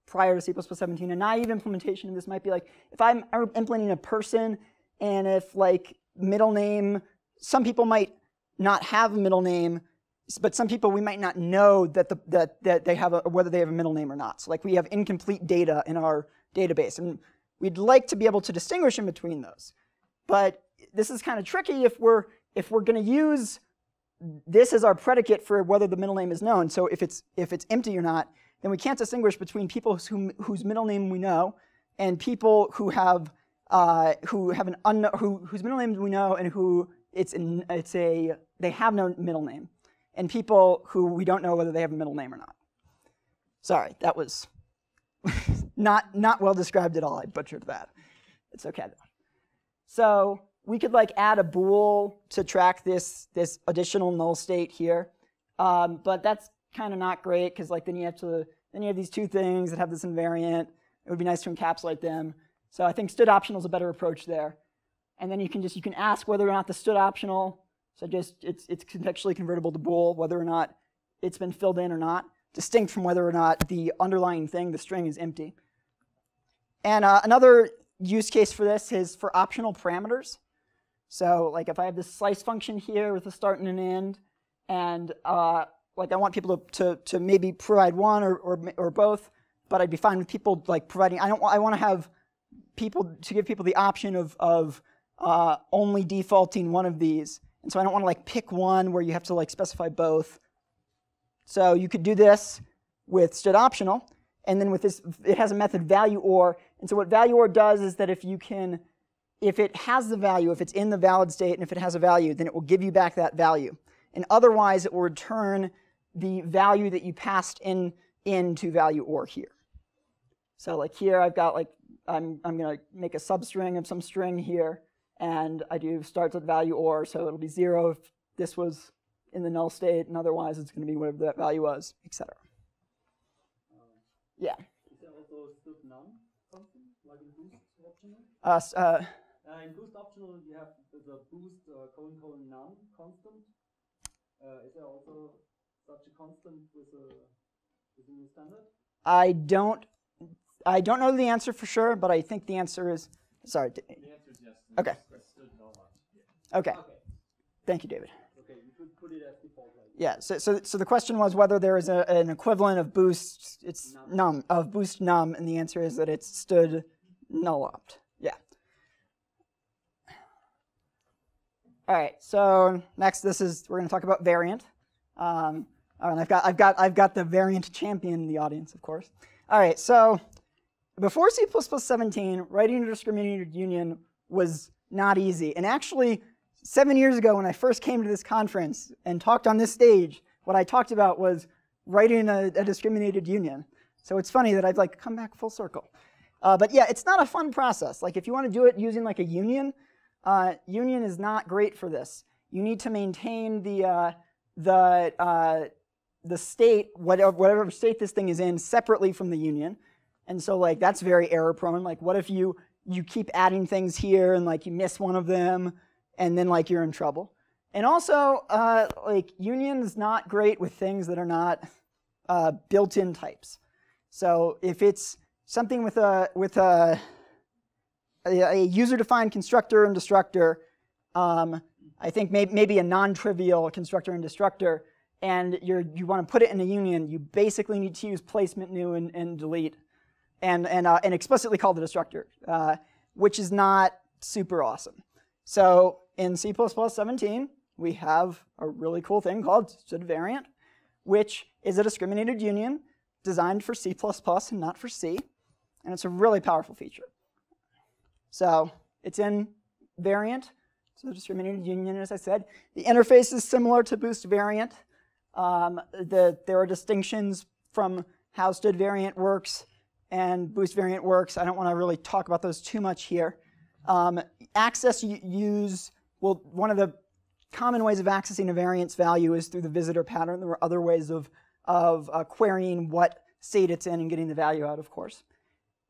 prior to C++ 17, a naive implementation of this might be like, if I'm implementing a person and if like middle name, some people might not have a middle name, but some people we might not know that, the, that, that they have a, whether they have a middle name or not. So like we have incomplete data in our database. And We'd like to be able to distinguish in between those. But this is kind of tricky if we're, if we're going to use this as our predicate for whether the middle name is known. So if it's, if it's empty or not, then we can't distinguish between people whom, whose middle name we know and people who have, uh, who have an unknown, who, whose middle name we know and who it's, it's a, they have no middle name, and people who we don't know whether they have a middle name or not. Sorry, that was not, not well described at all. I butchered that. It's okay though. So we could like add a bool to track this, this additional null state here. Um, but that's kind of not great because like then you have to then you have these two things that have this invariant. It would be nice to encapsulate them. So I think std optional is a better approach there. And then you can just you can ask whether or not the std optional, so just it's it's contextually convertible to bool, whether or not it's been filled in or not, distinct from whether or not the underlying thing, the string, is empty. And uh, another use case for this is for optional parameters. So like if I have this slice function here with a start and an end, and uh, like I want people to, to, to maybe provide one or, or, or, both, but I'd be fine with people like providing, I, don't, I want to have people, to give people the option of, of uh, only defaulting one of these. And so I don't want to like pick one where you have to like specify both. So you could do this with std optional. And then with this, it has a method value or. And so what value or does is that if you can, if it has the value, if it's in the valid state, and if it has a value, then it will give you back that value. And otherwise, it will return the value that you passed in into value or here. So like here, I've got like, I'm, I'm going to make a substring of some string here, and I do starts with value or, so it'll be zero if this was in the null state, and otherwise it's going to be whatever that value was, etc. Yeah. Is there also std none something like in boost optional? Uh, uh, uh, in boost optional, you have the boost uh, colon colon none constant. Uh, is there also such a constant with a with a new standard? I don't. I don't know the answer for sure, but I think the answer is. Sorry. The answer is yes. Okay. Okay. okay. Thank you, David. Okay, you could put it as default. Yeah, so, so, so the question was whether there is a, an equivalent of boost, it's none. none, of boost none, and the answer is that it's stood null opt. Yeah. All right, so next this is, we're gonna talk about variant. Um, and I've got, I've, got, I've got the variant champion in the audience, of course. All right, so before C++ 17, writing a discriminated union was not easy. And actually, seven years ago when I first came to this conference and talked on this stage, what I talked about was writing a, a discriminated union. So it's funny that I've like come back full circle. Uh, but yeah, it's not a fun process. Like if you want to do it using like a union, uh, union is not great for this. You need to maintain the uh, the uh, the state, whatever, whatever state this thing is in, separately from the union. And so like that's very error prone. Like what if you you keep adding things here and like you miss one of them and then like you're in trouble. And also uh, like union is not great with things that are not uh, built-in types. So if it's something with a with a a, a user-defined constructor and destructor, um, I think may, maybe a non-trivial constructor and destructor, and you you want to put it in a union, you basically need to use placement new and, and delete and, and, uh, and explicitly call the destructor, uh, which is not super awesome. So in C++ 17, we have a really cool thing called std variant, which is a discriminated union designed for C++ and not for C, and it's a really powerful feature. So it's in variant, so discriminated union, as I said. The interface is similar to boost variant. Um, the, there are distinctions from how std variant works and boost variant works. I don't want to really talk about those too much here. Um, access use, well, one of the common ways of accessing a variance value is through the visitor pattern. There are other ways of, of uh, querying what state it's in and getting the value out, of course.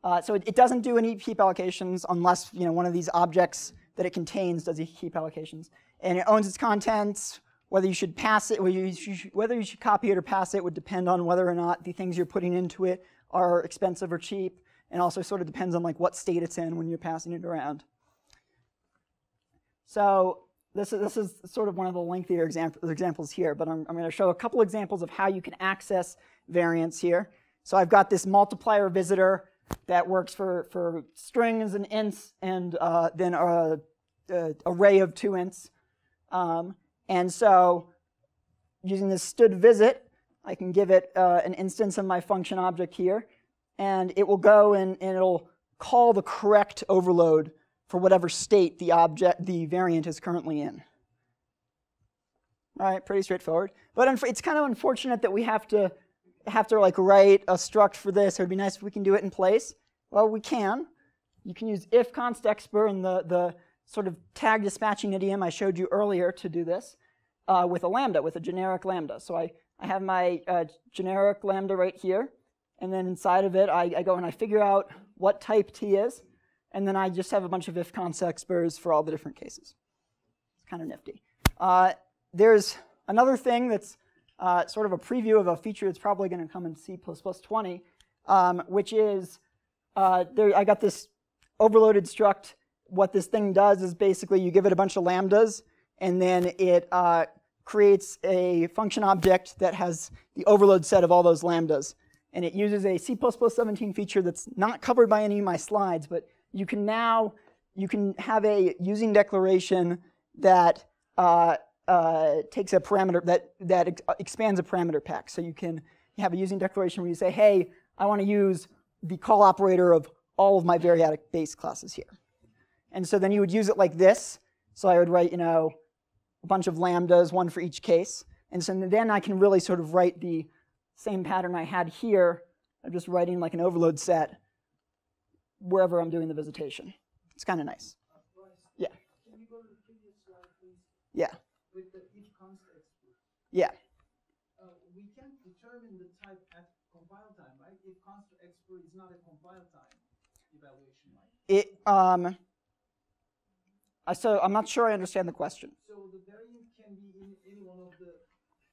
Uh, so it, it, doesn't do any heap allocations unless you know one of these objects that it contains does heap allocations. And it owns its contents. Whether you should pass it, whether you should, whether you should copy it or pass it would depend on whether or not the things you're putting into it are expensive or cheap, and also sort of depends on like what state it's in when you're passing it around. So this is, this is sort of one of the lengthier example, examples here, but I'm, I'm going to show a couple examples of how you can access variants here. So I've got this multiplier visitor that works for, for strings and ints and uh, then a, a, array of two ints. Um, and so using this std visit, I can give it uh, an instance of my function object here, and it will go and, and it'll call the correct overload for whatever state the object, the variant is currently in. All right, pretty straightforward. But it's kind of unfortunate that we have to have to like write a struct for this. It would be nice if we can do it in place. Well, we can. You can use if constexpr and the, the sort of tag dispatching idiom I showed you earlier to do this uh, with a lambda, with a generic lambda. So I I have my uh, generic lambda right here, and then inside of it, I, I, go and I figure out what type t is, and then I just have a bunch of if constexprs for all the different cases. It's kind of nifty. Uh, there's another thing that's uh, sort of a preview of a feature that's probably going to come in C++20, um, which is uh, there, I got this overloaded struct. What this thing does is basically you give it a bunch of lambdas, and then it uh, creates a function object that has the overload set of all those lambdas. And it uses a C++17 feature that's not covered by any of my slides, but you can now, you can have a using declaration that uh, uh, takes a parameter, that, that ex expands a parameter pack. So you can have a using declaration where you say, hey, I want to use the call operator of all of my variadic base classes here. And so then you would use it like this. So I would write, you know, a bunch of lambdas, one for each case. And so then I can really sort of write the same pattern I had here of just writing like an overload set wherever I'm doing the visitation. It's kind of nice. Yeah. Yeah. Yeah. Uh, we can determine the type at compile time, right? If const expr is not a compile time evaluation, right? It um I, so I'm not sure I understand the question. So the variant can be in any one of the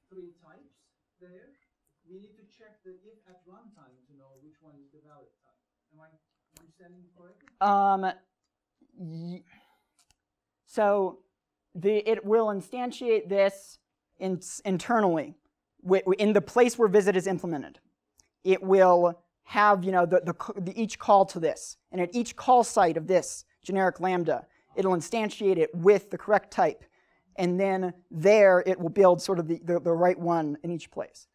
three types there. We need to check the if at runtime to know which one is the valid type. Am I understanding correctly? Um, so the, it will instantiate this in, internally in the place where visit is implemented. It will have you know the, the, the each call to this, and at each call site of this generic lambda, it'll instantiate it with the correct type. And then there it will build sort of the, the, the right one in each place.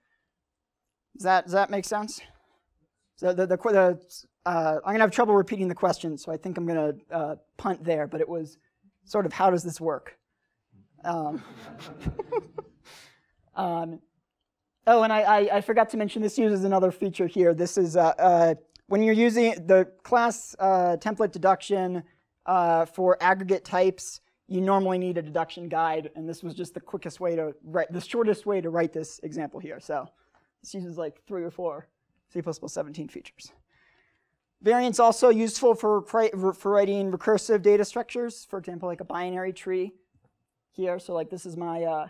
Does that, does that make sense? So the, the, the uh, I'm going to have trouble repeating the question, so I think I'm going to uh, punt there, but it was sort of how does this work? Um, um, Oh, and I, I, I forgot to mention this uses another feature here. This is uh, uh, when you're using the class uh, template deduction for aggregate types, you normally need a deduction guide, and this was just the quickest way to write, the shortest way to write this example here. So this uses like three or four C++ 17 features. Variant's also useful for, for writing recursive data structures, for example, like a binary tree here. So like this is my uh,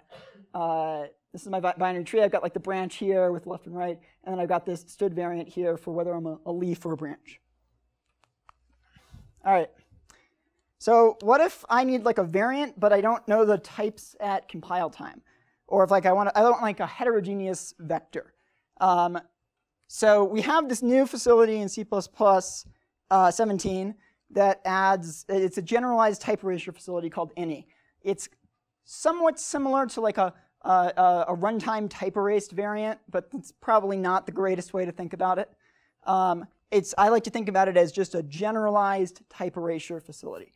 uh, this is my binary tree. I've got like the branch here with left and right, and then I've got this std variant here for whether I'm a, a leaf or a branch. All right. So what if I need like a variant, but I don't know the types at compile time? Or if like I want, I don't like a heterogeneous vector. Um, so we have this new facility in C++ uh, 17 that adds, it's a generalized type erasure facility called any. It's somewhat similar to like a uh, a runtime type erased variant, but it's probably not the greatest way to think about it. Um, it's, I like to think about it as just a generalized type erasure facility.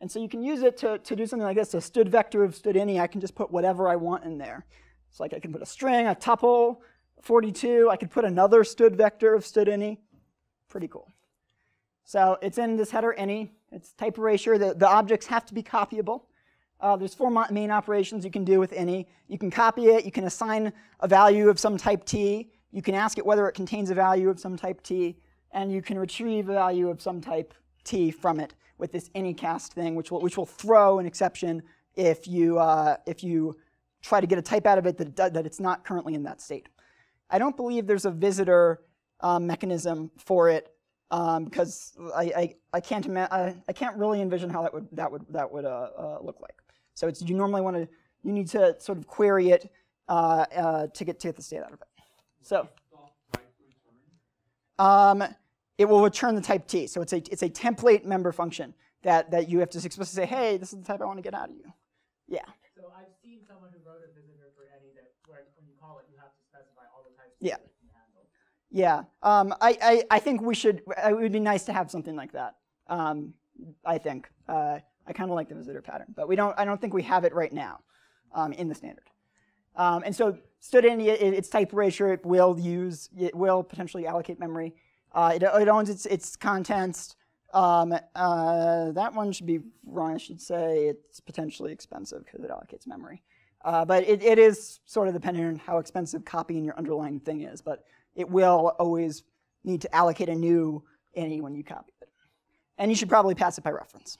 And so you can use it to, to do something like this, a std vector of std any, I can just put whatever I want in there. It's like I can put a string, a tuple, 42, I could put another std vector of std any. Pretty cool. So it's in this header any, it's type erasure, the, the objects have to be copyable. Uh, there's four main operations you can do with any. You can copy it, you can assign a value of some type t, you can ask it whether it contains a value of some type t, and you can retrieve a value of some type t from it with this anycast thing, which will, which will throw an exception if you, uh, if you try to get a type out of it that, that it's not currently in that state. I don't believe there's a visitor um, mechanism for it um, because I, I, I, can't I, I, can't really envision how that would, that would, that would uh, uh, look like. So it's, you normally want to, you need to sort of query it uh, uh, to, get, to get the state out of it. So um, it will return the type T. So it's a, it's a template member function that, that you have to explicitly say, hey, this is the type I want to get out of you. Yeah. So I've seen someone who wrote a visitor for any that where when you call it, you have to specify all the types. Yeah. Yeah. Um, I, I, I think we should, it would be nice to have something like that. Um, I think. Uh, I kind of like the visitor pattern, but we don't, I don't think we have it right now um, in the standard. Um, and so std in it, its type erasure, it will use, it will potentially allocate memory. Uh, it, it, owns its, its contents. Um, uh, that one should be wrong, I should say. It's potentially expensive because it allocates memory. Uh, but it, it is sort of dependent on how expensive copying your underlying thing is. But it will always need to allocate a new any when you copy it. And you should probably pass it by reference.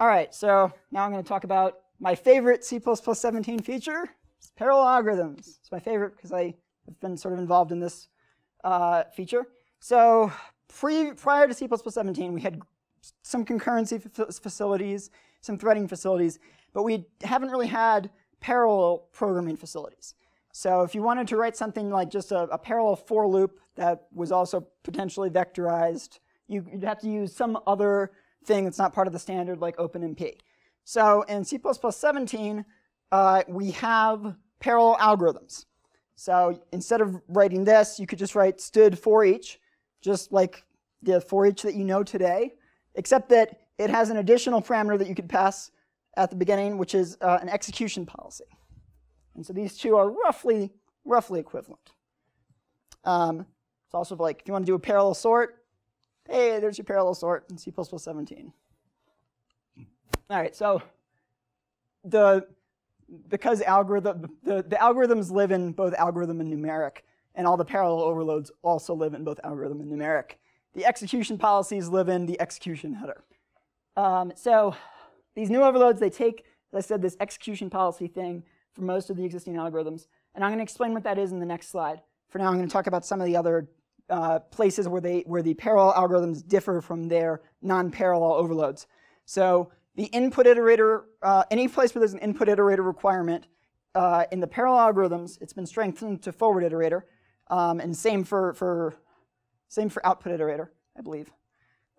All right, so now I'm going to talk about my favorite C++ 17 feature, parallel algorithms. It's my favorite because I have been sort of involved in this uh, feature. So pre, prior to C++ 17, we had some concurrency facilities, some threading facilities, but we haven't really had parallel programming facilities. So if you wanted to write something like just a, a parallel for loop that was also potentially vectorized, you, would have to use some other thing that's not part of the standard like OpenMP. So in C++17, uh, we have parallel algorithms. So instead of writing this, you could just write std for each, just like the for each that you know today, except that it has an additional parameter that you could pass at the beginning, which is uh, an execution policy. And so these two are roughly, roughly equivalent. Um, it's also like if you want to do a parallel sort, Hey, there's your parallel sort in C++ 17. All right, so the because algorithm the, the algorithms live in both algorithm and numeric, and all the parallel overloads also live in both algorithm and numeric. The execution policies live in the execution header. Um, so these new overloads, they take, as I said, this execution policy thing for most of the existing algorithms. And I'm going to explain what that is in the next slide. For now, I'm going to talk about some of the other uh, places where, they, where the parallel algorithms differ from their non-parallel overloads. So the input iterator, uh, any place where there's an input iterator requirement, uh, in the parallel algorithms, it's been strengthened to forward iterator, um, and same for, for, same for output iterator, I believe.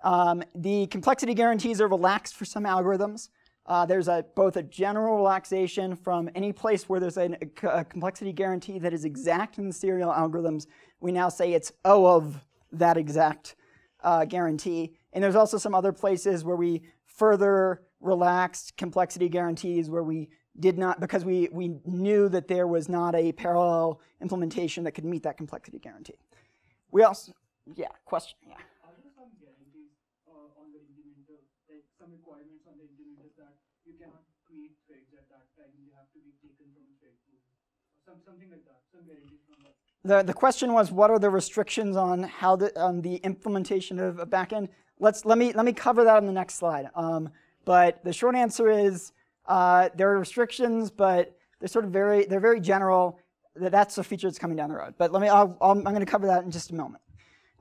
Um, the complexity guarantees are relaxed for some algorithms. Uh, there's a, both a general relaxation from any place where there's a, a, complexity guarantee that is exact in the serial algorithms. We now say it's O of that exact uh, guarantee. And there's also some other places where we further relaxed complexity guarantees where we did not because we we knew that there was not a parallel implementation that could meet that complexity guarantee. We also yeah question yeah. Are there some guarantees uh, on the implementer, like some requirements on the implementer that you cannot create threads at that time, you have to be taken from thread pool? Some, something like that, some guarantees from that. The, the question was what are the restrictions on how the on the implementation of a backend? Let's let me let me cover that on the next slide. Um, but the short answer is uh, there are restrictions, but they're sort of very they're very general. That that's a feature that's coming down the road. But let me i am going to cover that in just a moment.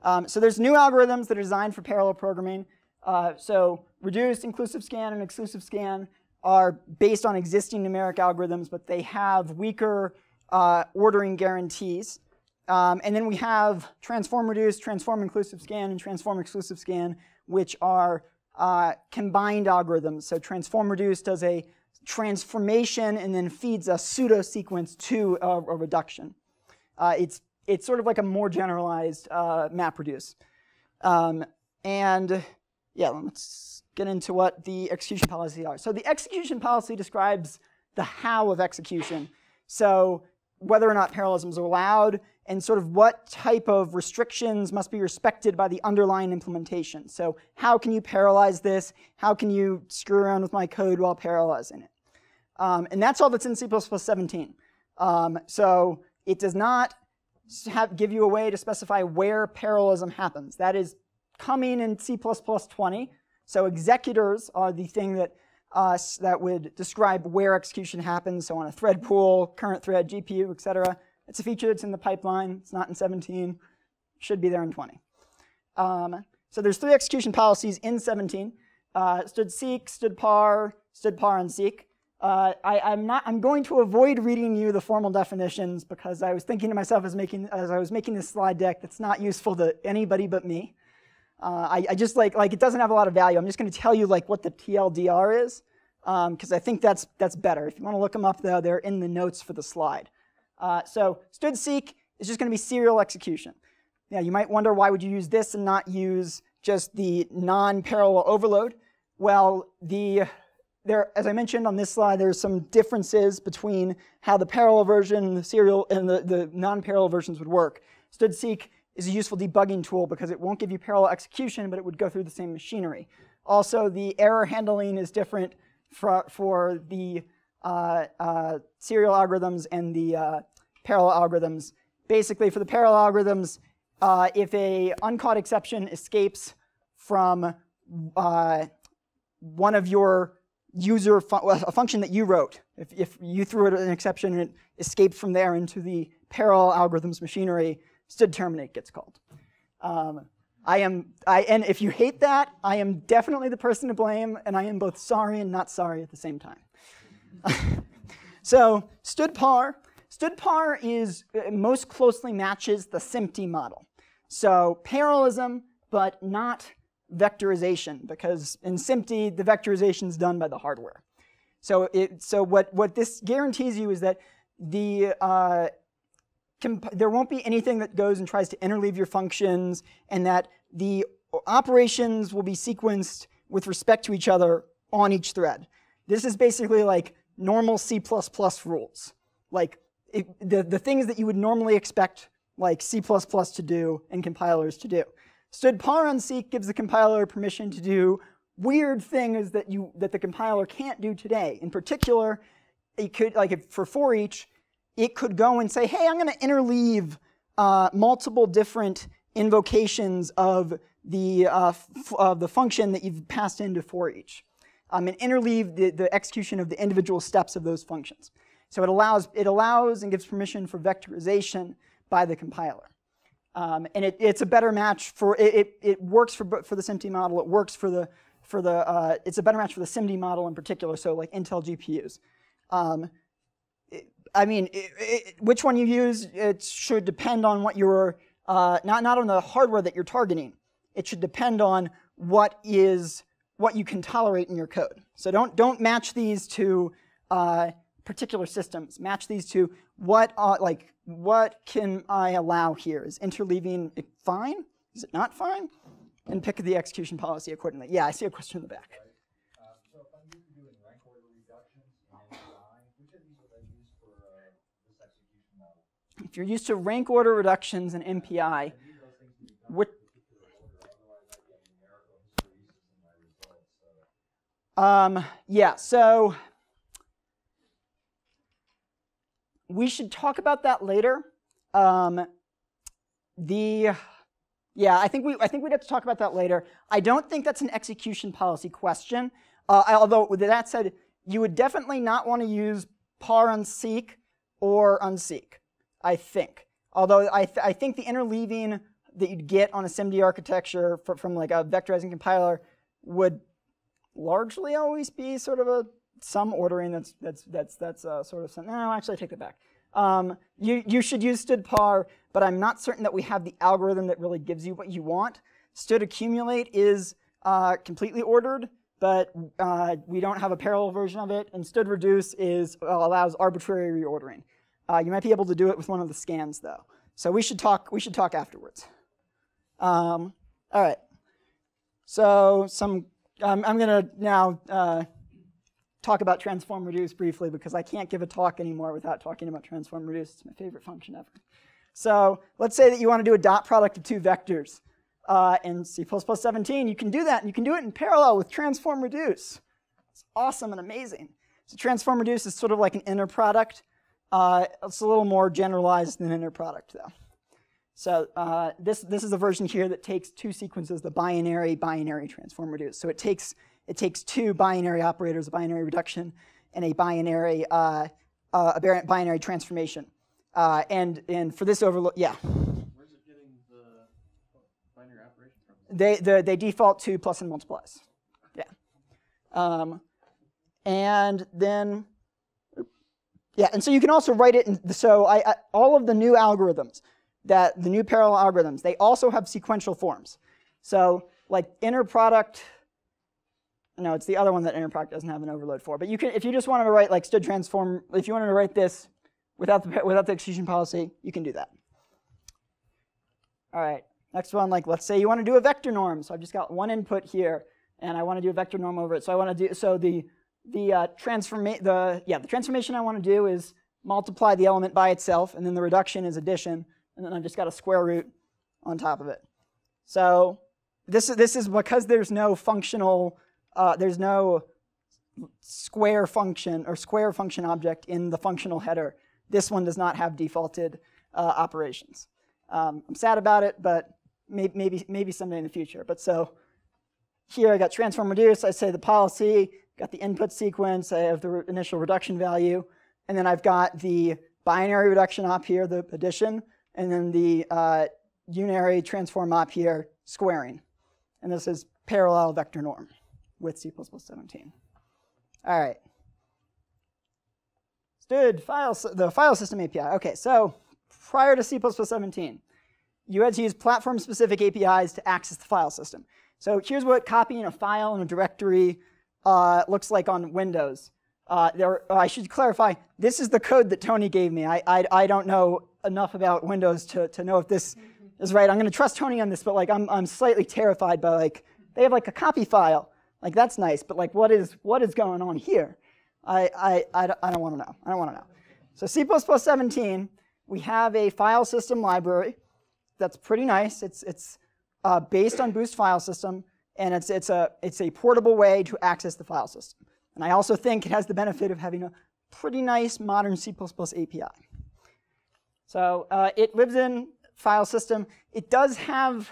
Um, so there's new algorithms that are designed for parallel programming. Uh, so reduced inclusive scan and exclusive scan are based on existing numeric algorithms, but they have weaker uh, ordering guarantees. Um, and then we have transform reduce, transform inclusive scan, and transform exclusive scan, which are uh, combined algorithms. So transform reduce does a transformation and then feeds a pseudo sequence to a, a reduction. Uh, it's, it's sort of like a more generalized uh, map reduce. Um, and yeah, let's get into what the execution policies are. So the execution policy describes the how of execution. So whether or not parallelisms are allowed, and sort of what type of restrictions must be respected by the underlying implementation. So how can you parallelize this? How can you screw around with my code while parallelizing it? Um, and that's all that's in C++ 17. Um, so it does not have, give you a way to specify where parallelism happens. That is coming in C++ 20. So executors are the thing that uh, that would describe where execution happens. So on a thread pool, current thread, GPU, etc. It's a feature that's in the pipeline. It's not in 17. Should be there in 20. Um, so there's three execution policies in 17. Uh, std seq, std par, std par unseq. Uh, I, am not. I'm going to avoid reading you the formal definitions because I was thinking to myself as making as I was making this slide deck that's not useful to anybody but me. Uh, I, I, just like like it doesn't have a lot of value. I'm just going to tell you like what the TLDR is because um, I think that's that's better. If you want to look them up though, they're in the notes for the slide. Uh, so std seq is just going to be serial execution. Now you might wonder why would you use this and not use just the non-parallel overload? Well, the there, as I mentioned on this slide, there's some differences between how the parallel version, the serial, and the, the non-parallel versions would work. Std seq is a useful debugging tool because it won't give you parallel execution, but it would go through the same machinery. Also, the error handling is different for, for the uh, uh, serial algorithms and the uh, parallel algorithms. Basically, for the parallel algorithms, uh, if a uncaught exception escapes from uh, one of your user fu a function that you wrote, if, if you threw an exception and it escaped from there into the parallel algorithms machinery, std terminate gets called. Um, I am, I, and if you hate that, I am definitely the person to blame, and I am both sorry and not sorry at the same time. so std par. Std par is uh, most closely matches the SIMT model. So parallelism, but not vectorization, because in SIMT, the vectorization is done by the hardware. So, it, so what, what this guarantees you is that the, uh, there won't be anything that goes and tries to interleave your functions, and that the operations will be sequenced with respect to each other on each thread. This is basically like normal C++ rules. Like it, the, the things that you would normally expect like C++ to do and compilers to do. Std par unseq gives the compiler permission to do weird things that you that the compiler can't do today. In particular, it could like for for each, it could go and say, hey, I'm going to interleave uh, multiple different invocations of the uh, of the function that you've passed into for each um, and interleave the, the execution of the individual steps of those functions. So it allows, it allows and gives permission for vectorization by the compiler. Um, and it, it's a better match for, it, it, it, works for, for the SIMT model, it works for the, for the uh, it's a better match for the SIMD model in particular, so like Intel GPUs. Um, I mean, which one you use, it should depend on what you're, uh, not, not on the hardware that you're targeting. It should depend on what is what you can tolerate in your code. So don't, don't match these to uh, particular systems. Match these to what, uh, like, what can I allow here? Is interleaving fine? Is it not fine? And pick the execution policy accordingly. Yeah, I see a question in the back. Uh, so if I'm used to doing rank order reductions in MPI, if you're used to rank order reductions in MPI, what, um, yeah, so we should talk about that later. Um, the yeah, I think we I think we'd have to talk about that later. I don't think that's an execution policy question. Uh, although with that said, you would definitely not want to use par unseq or unseq. I think. Although I th I think the interleaving that you'd get on a SIMD architecture for, from like a vectorizing compiler would largely always be sort of a some ordering that's that's that's that's uh, sort of no actually I take that back. Um, you you should use std_par but I'm not certain that we have the algorithm that really gives you what you want. Std accumulate is uh, completely ordered but uh, we don't have a parallel version of it and std reduce is uh, allows arbitrary reordering uh, you might be able to do it with one of the scans though so we should talk we should talk afterwards um, all right so some I'm, I'm going to now uh, talk about transform reduce briefly because I can't give a talk anymore without talking about transform reduce. It's my favorite function ever. So let's say that you want to do a dot product of two vectors. Uh, in C++ 17, you can do that, and you can do it in parallel with transform reduce. It's awesome and amazing. So transform reduce is sort of like an inner product. Uh, it's a little more generalized than inner product, though. So uh, this, this is a version here that takes two sequences, the binary, binary transform reduce. So it takes, it takes two binary operators, a binary reduction and a binary, uh, uh, a binary transformation. Uh, and, and for this overload, yeah. Where's it getting the binary operation from? They, the, they default to plus and multiplies. Yeah. Um, and then, yeah, and so you can also write it in, so I, I all of the new algorithms, that the new parallel algorithms, they also have sequential forms. So like inner product, no, it's the other one that inner product doesn't have an overload for. But you can, if you just wanted to write like std transform, if you wanted to write this without the, without the execution policy, you can do that. All right, next one, like let's say you want to do a vector norm. So I've just got one input here, and I want to do a vector norm over it. So I want to do, so the, the uh, the, yeah, the transformation I want to do is multiply the element by itself, and then the reduction is addition and then I've just got a square root on top of it. So this, is this is because there's no functional, uh, there's no square function or square function object in the functional header. This one does not have defaulted uh, operations. Um, I'm sad about it, but may maybe, maybe someday in the future. But so here I got transform reduce. I say the policy, got the input sequence. I have the initial reduction value. And then I've got the binary reduction op here, the addition and then the uh, unary transform op here, squaring. And this is parallel vector norm with C++ 17. All right. Std file, the file system API. Okay, so prior to C++ 17, you had to use platform-specific APIs to access the file system. So here's what copying a file in a directory uh, looks like on Windows. Uh, there, I should clarify, this is the code that Tony gave me. I, I, I don't know enough about Windows to, to know if this is right. I'm going to trust Tony on this, but like I'm, I'm slightly terrified by like, they have like a copy file. Like that's nice, but like what is, what is going on here? I, I, I, I don't want to know. I don't want to know. So C++ 17, we have a file system library that's pretty nice. It's, it's uh, based on Boost file system, and it's, it's, a, it's a portable way to access the file system. And I also think it has the benefit of having a pretty nice modern C++ API. So uh, it lives in file system. It does have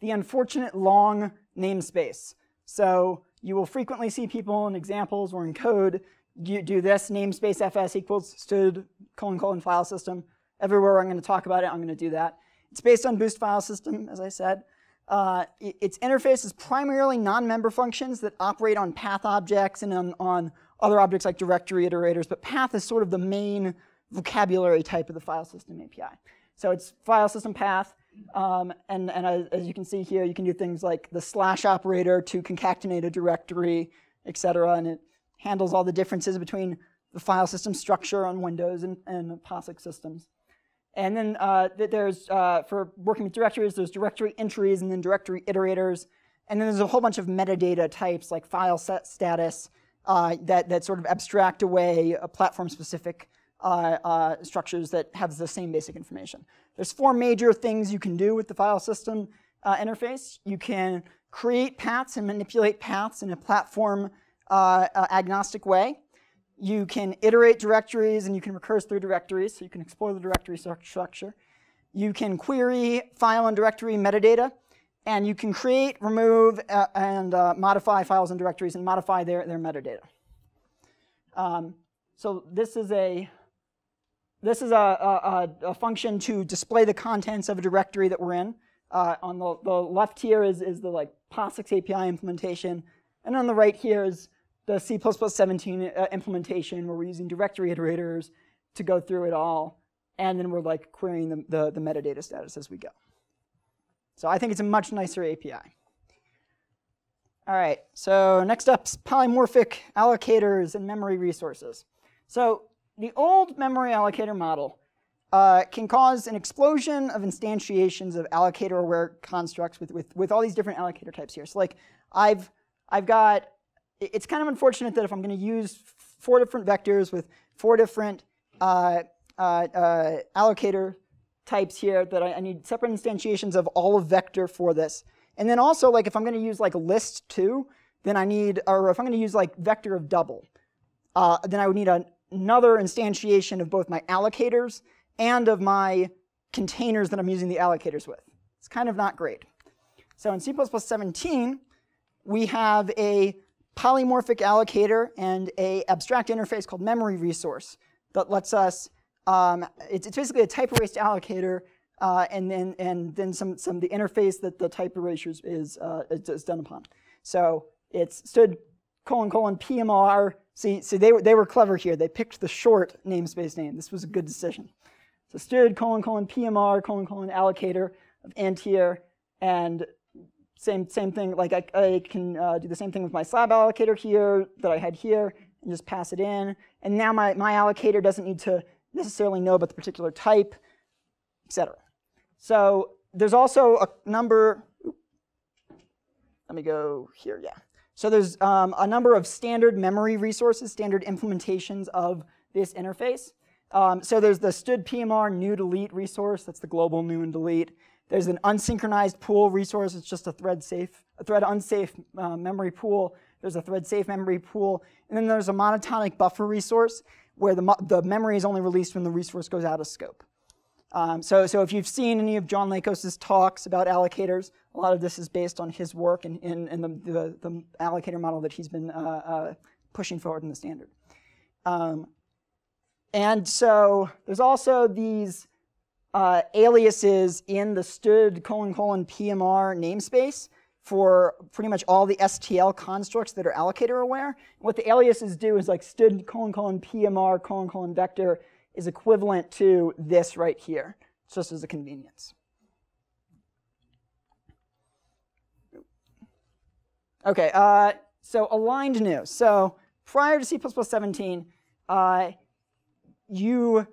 the unfortunate long namespace. So you will frequently see people in examples or in code do, do this namespace fs equals std colon colon file system. Everywhere I'm going to talk about it, I'm going to do that. It's based on Boost file system, as I said. Uh, its interface is primarily non-member functions that operate on path objects and on, on other objects like directory iterators, but path is sort of the main vocabulary type of the file system API. So it's file system path, um, and, and as, as, you can see here, you can do things like the slash operator to concatenate a directory, et cetera, and it handles all the differences between the file system structure on Windows and, and POSIX systems. And then uh, there's, uh, for working with directories, there's directory entries and then directory iterators. And then there's a whole bunch of metadata types like file set status uh, that, that sort of abstract away a platform-specific uh, uh, structures that have the same basic information. There's four major things you can do with the file system uh, interface. You can create paths and manipulate paths in a platform uh, uh, agnostic way. You can iterate directories and you can recurse through directories, so you can explore the directory structure. You can query file and directory metadata, and you can create, remove, uh, and uh, modify files and directories and modify their, their metadata. Um, so this is a this is a, a, a, function to display the contents of a directory that we're in. Uh, on the, the left here is, is the like POSIX API implementation, and on the right here is the C++ 17 uh, implementation where we're using directory iterators to go through it all, and then we're like querying the, the, the metadata status as we go. So I think it's a much nicer API. All right, so next up, is polymorphic allocators and memory resources. So the old memory allocator model uh, can cause an explosion of instantiations of allocator-aware constructs with, with, with all these different allocator types here. So like I've, I've got, it's kind of unfortunate that if I'm going to use four different vectors with four different uh, uh, uh, allocator types here that I, I, need separate instantiations of all of vector for this. And then also like if I'm going to use like list two, then I need, or if I'm going to use like vector of double, uh, then I would need a, another instantiation of both my allocators and of my containers that I'm using the allocators with. It's kind of not great. So in C++ 17, we have a polymorphic allocator and a abstract interface called memory resource that lets us, um, it's, it's, basically a type erased allocator uh, and then and then some some the interface that the type erasure is, uh, is done upon. So it's std colon colon PMR. See, see they, were, they were clever here. They picked the short namespace name. This was a good decision. So std colon colon PMR colon colon allocator of int here, and same same thing. Like I, I can uh, do the same thing with my slab allocator here that I had here, and just pass it in. And now my my allocator doesn't need to necessarily know about the particular type, etc. So there's also a number. Let me go here. Yeah. So there's um, a number of standard memory resources, standard implementations of this interface. Um, so there's the std PMR new delete resource. That's the global new and delete. There's an unsynchronized pool resource. It's just a thread safe, a thread unsafe uh, memory pool. There's a thread safe memory pool. And then there's a monotonic buffer resource where the, the memory is only released when the resource goes out of scope. Um, so, so if you've seen any of John Lakos' talks about allocators, a lot of this is based on his work and, in the, the, the, allocator model that he's been uh, uh, pushing forward in the standard. Um, and so there's also these uh, aliases in the std colon colon PMR namespace for pretty much all the STL constructs that are allocator aware. what the aliases do is like std colon colon PMR colon colon vector is equivalent to this right here, just as a convenience. Okay, uh, so aligned new. So prior to C++ 17, uh, you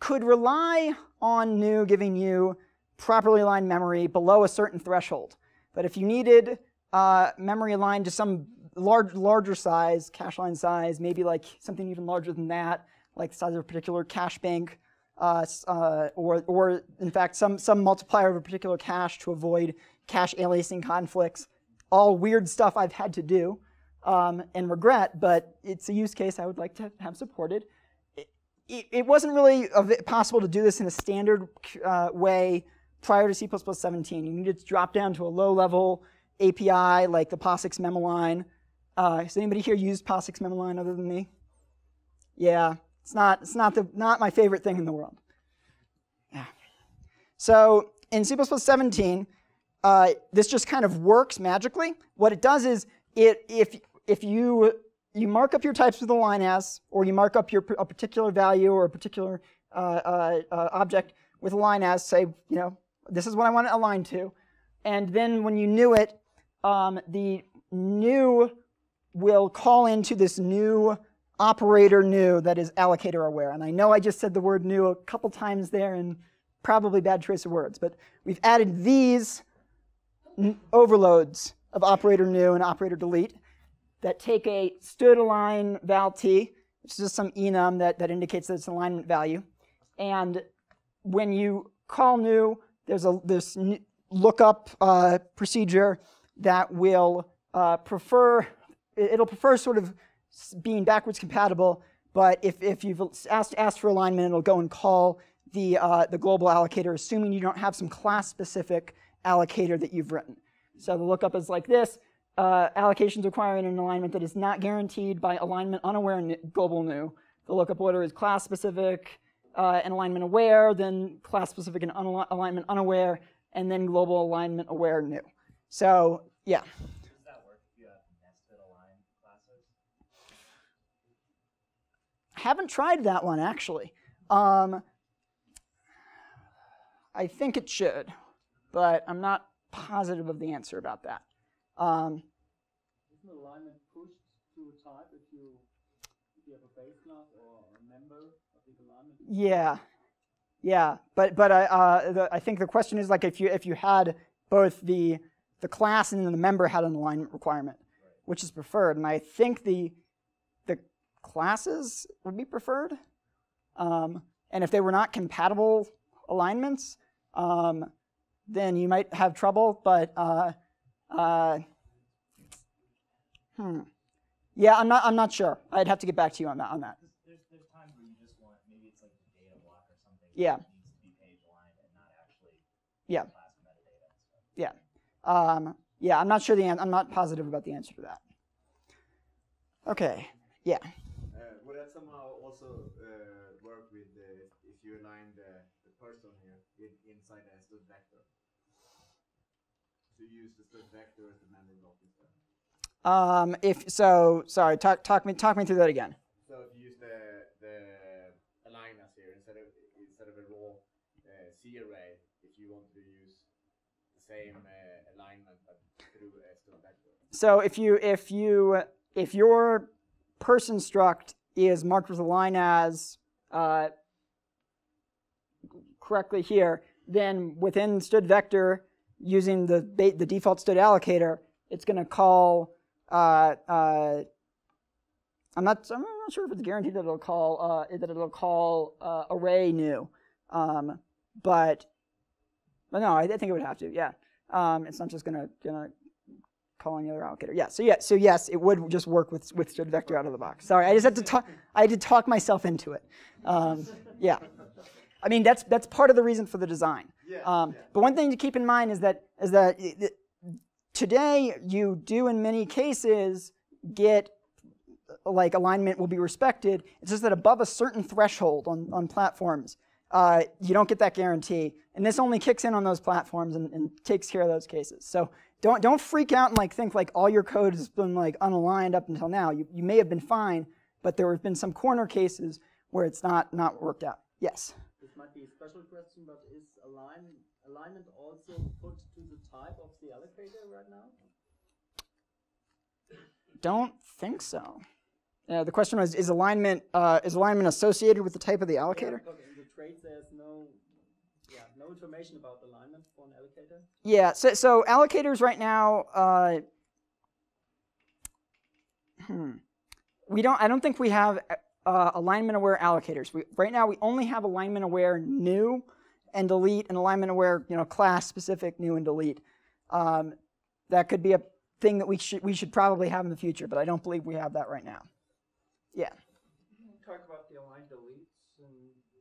could rely on new giving you properly aligned memory below a certain threshold. But if you needed uh, memory aligned to some large, larger size, cache line size, maybe like something even larger than that, like the size of a particular cache bank, uh, uh, or, or in fact some, some multiplier of a particular cache to avoid cache aliasing conflicts. All weird stuff I've had to do um, and regret, but it's a use case I would like to have supported it, it wasn't really possible to do this in a standard uh, way prior to C++ 17. You needed to drop down to a low-level API like the POSIX memalign. Uh, has anybody here used POSIX memalign other than me? Yeah, it's not, it's not, the, not my favorite thing in the world. Yeah. So in C++ 17, uh, this just kind of works magically. What it does is, it, if, if you you mark up your types with alignas, or you mark up your a particular value or a particular uh, uh, uh, object with alignas, say, you know, this is what I want to align to. And then when you new it, um, the new will call into this new operator new that is allocator aware. And I know I just said the word new a couple times there and probably bad choice of words, but we've added these overloads of operator new and operator delete that take a std align val t. It's just some enum that, that indicates that it's an alignment value. And when you call new, there's a this lookup uh, procedure that will uh, prefer it- it'll prefer sort of being backwards compatible. But if, if you've asked asked for alignment, it'll go and call the uh, the global allocator, assuming you don't have some class specific allocator that you've written. So the lookup is like this: uh, allocations requiring an alignment that is not guaranteed by alignment unaware global new. The lookup order is class specific uh, and alignment aware, then class specific and unal- alignment unaware, and then global alignment aware new. So yeah. Does that work if you have nested align classes? haven't tried that one actually. Um, I think it should, but I'm not positive of the answer about that. Um, Isn't alignment pushed to a type if you if you have a base class or a member of the alignment? yeah, yeah, but but I uh, the, I think the question is like if you if you had both the the class and the member had an alignment requirement, which is preferred, and I think the the classes would be preferred. Um, and if they were not compatible alignments, um, then you might have trouble. But uh, uh, hmm, yeah, I'm not I'm not sure. I'd have to get back to you on that on that. There's there's times where you just want maybe it's like the data block or something. Yeah. That needs to be page aligned and not actually Yeah. class metadata. and stuff. Yeah. Um, yeah, I'm not sure the an- I'm not positive about the answer to that. Okay. Yeah. Uh, would that somehow also uh, work with the, if you align the, the person here in, inside a std vector? To use the vector as the instead. Um, if so, sorry. Talk talk me talk me through that again. So if you use the the aligners here instead of instead of a raw uh, C array, if you want to use the same uh, alignment but through a std vector. So if you if you if your person struct is marked with alignas uh, correctly here, then within std vector using the the default std allocator, it's going to call. Uh, uh, I'm not I'm not sure if it's guaranteed that it'll call uh, that it'll call uh, array new, um, but but no, I, I think it would have to. Yeah, um, it's not just gonna gonna call any other allocator. Yeah. So yeah. So yes, it would just work with with std vector out of the box. Sorry, I just had to talk. I had to talk myself into it. Um, yeah. I mean that's that's part of the reason for the design. Yeah, Um, yeah. But one thing to keep in mind is that is that today you do in many cases get like alignment will be respected. It's just that above a certain threshold on, on platforms, uh, you don't get that guarantee. And this only kicks in on those platforms and, and takes care of those cases. So don't don't freak out and like think like all your code has been like unaligned up until now. You, you may have been fine, but there have been some corner cases where it's not not worked out. Yes. Might be a special question, but is align alignment also put to the type of the allocator right now? Don't think so. Uh, the question was: Is alignment uh, is alignment associated with the type of the allocator? Because in the there's no yeah, no information about alignment for an allocator. Yeah. So, so allocators right now. Uh, hmm. We don't. I don't think we have uh, alignment aware allocators. We, right now, we only have alignment aware new and delete, and alignment aware you know class specific new and delete. Um, that could be a thing that we should we should probably have in the future, but I don't believe we have that right now. Yeah. Talk about the aligned deletes, and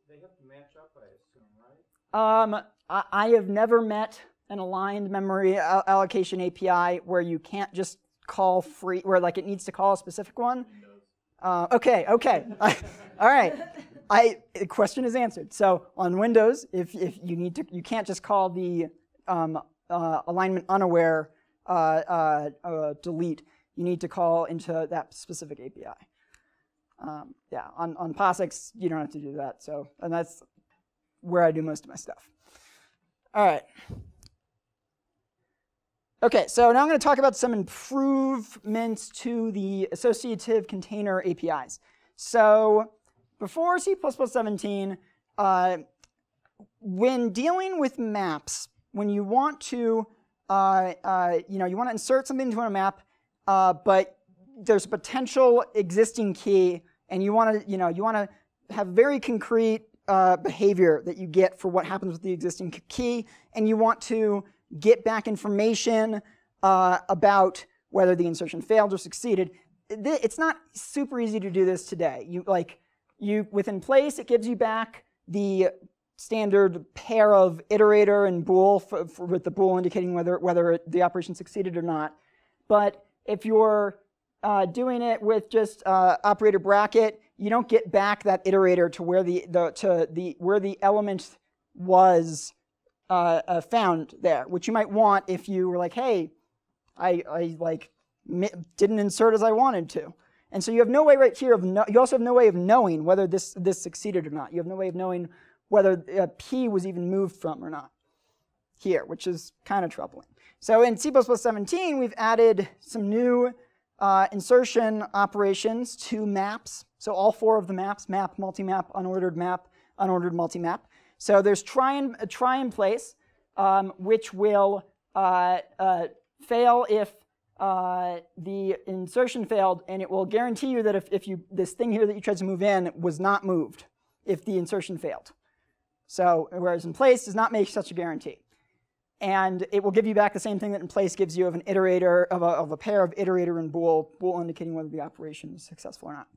they have to match up, I assume, right? Um, I, I have never met an aligned memory allocation API where you can't just call free, where like it needs to call a specific one. Uh, okay, okay, all right. I the question is answered. So on Windows, if, if you need to, you can't just call the um, uh, alignment unaware uh, uh, uh, delete. You need to call into that specific API. Um, yeah, on on POSIX you don't have to do that. So and that's where I do most of my stuff. All right. Okay, so now I'm going to talk about some improvements to the associative container APIs. So before C++17, uh, when dealing with maps, when you want to, uh, uh, you know, you want to insert something into a map, uh, but there's a potential existing key and you want to, you know, you want to have very concrete uh, behavior that you get for what happens with the existing key, and you want to get back information uh, about whether the insertion failed or succeeded. It's not super easy to do this today. You like you with emplace, it gives you back the standard pair of iterator and bool for, for, with the bool indicating whether whether the operation succeeded or not. But if you're uh, doing it with just uh, operator bracket, you don't get back that iterator to where the, the to the where the element was uh, uh found there, which you might want if you were like, hey, I, I like didn't insert as I wanted to. And so you have no way right here of no, you also have no way of knowing whether this this succeeded or not. You have no way of knowing whether uh, P was even moved from or not here, which is kind of troubling. So in C++17, we've added some new uh, insertion operations to maps. So all four of the maps, map, multi-map, unordered map, unordered multi-map. So there's try in, a try emplace, um, which will uh, uh, fail if uh, the insertion failed, and it will guarantee you that if, if you this thing here that you tried to move in was not moved if the insertion failed. So whereas emplace does not make such a guarantee and it will give you back the same thing that emplace gives you of an iterator, of a, of a pair of iterator and bool, bool indicating whether the operation is successful or not.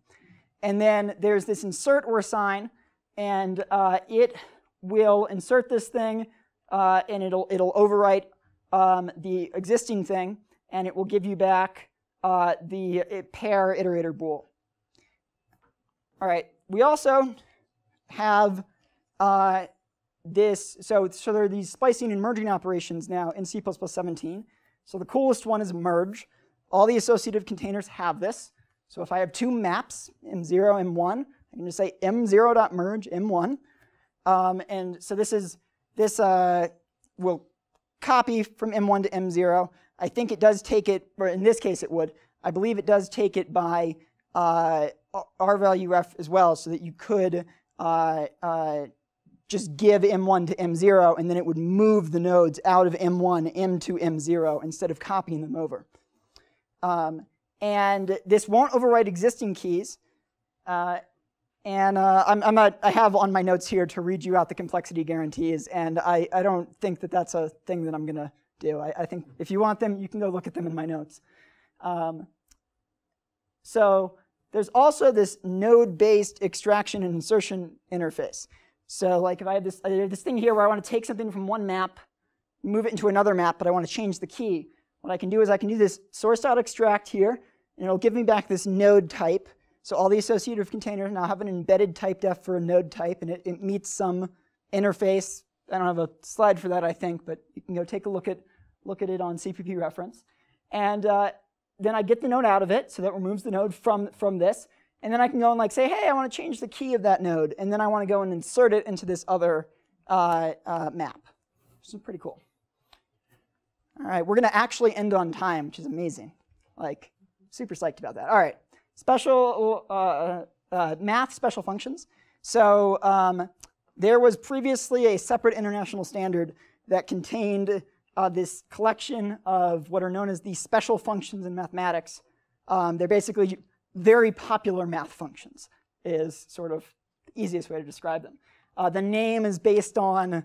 And then there's this insert or assign, and uh, it will insert this thing, uh, and it'll, it'll overwrite um, the existing thing, and it will give you back uh, the pair iterator bool. All right, we also have uh, this, so, so there are these splicing and merging operations now in C++ 17. So the coolest one is merge. All the associative containers have this. So if I have two maps, M0, M1, I can just say M0.merge, M1. Um, and so this is, this uh, will copy from M1 to M0. I think it does take it, or in this case it would. I believe it does take it by uh, R value ref as well, so that you could uh, uh just give M1 to M0, and then it would move the nodes out of M1 into M0 instead of copying them over. Um, and this won't overwrite existing keys. And uh, I'm, I'm have on my notes here to read you out the complexity guarantees, and I, I don't think that that's a thing that I'm going to do. I, I, think if you want them, you can go look at them in my notes. Um, so there's also this node-based extraction and insertion interface. So like if I have this, I have this thing here where I want to take something from one map, move it into another map, but I want to change the key. What I can do is I can do this source.extract here, and it'll give me back this node type. So all the associative containers now have an embedded type def for a node type, and it, it meets some interface. I don't have a slide for that, I think, but you can go take a look at, look at it on cppreference. And uh, then I get the node out of it, so that removes the node from, from this. And then I can go and like say, hey, I want to change the key of that node. And then I want to go and insert it into this other uh, uh, map. Which is pretty cool. All right, we're going to actually end on time, which is amazing. Like, super psyched about that. All right, special uh, uh math special functions. So um, there was previously a separate international standard that contained uh, this collection of what are known as the special functions in mathematics. Um, they're basically very popular math functions is sort of the easiest way to describe them. Uh, the name is based on,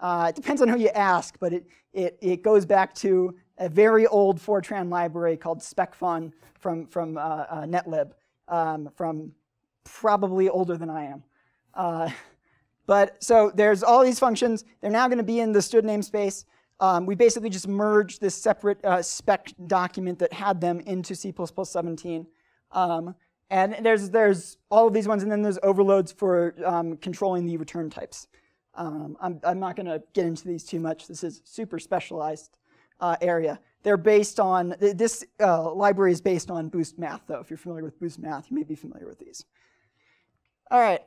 uh, it depends on who you ask, but it, it, it goes back to a very old Fortran library called SpecFun from, from uh, uh Netlib, um, from probably older than I am. Uh, but so there's all these functions. They're now going to be in the std namespace. Um, we basically just merged this separate uh, spec document that had them into C++ 17. Um, and there's, there's all of these ones, and then there's overloads for um, controlling the return types. Um, I'm, I'm not going to get into these too much. This is super specialized uh, area. They're based on, this uh, library is based on Boost Math, though. If you're familiar with Boost Math, you may be familiar with these. All right,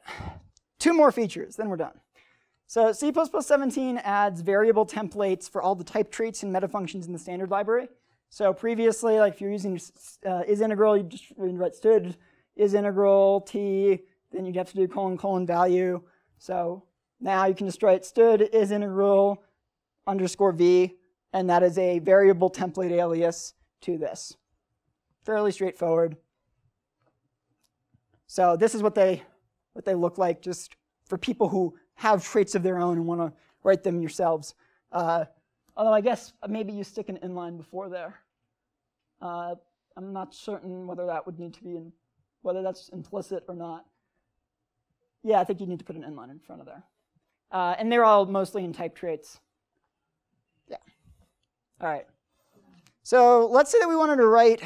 two more features, then we're done. So C++17 adds variable templates for all the type traits and meta functions in the standard library. So previously, like if you're using uh, is integral, you just write std is integral t, then you'd have to do colon colon value. So now you can just write std is integral underscore v, and that is a variable template alias to this. Fairly straightforward. So this is what they what they look like, just for people who have traits of their own and want to write them yourselves. Uh, although I guess maybe you stick an inline before there. Uh, I'm not certain whether that would need to be in, whether that's implicit or not. Yeah, I think you need to put an inline in front of there. Uh, and they're all mostly in type traits. Yeah. All right. So let's say that we wanted to write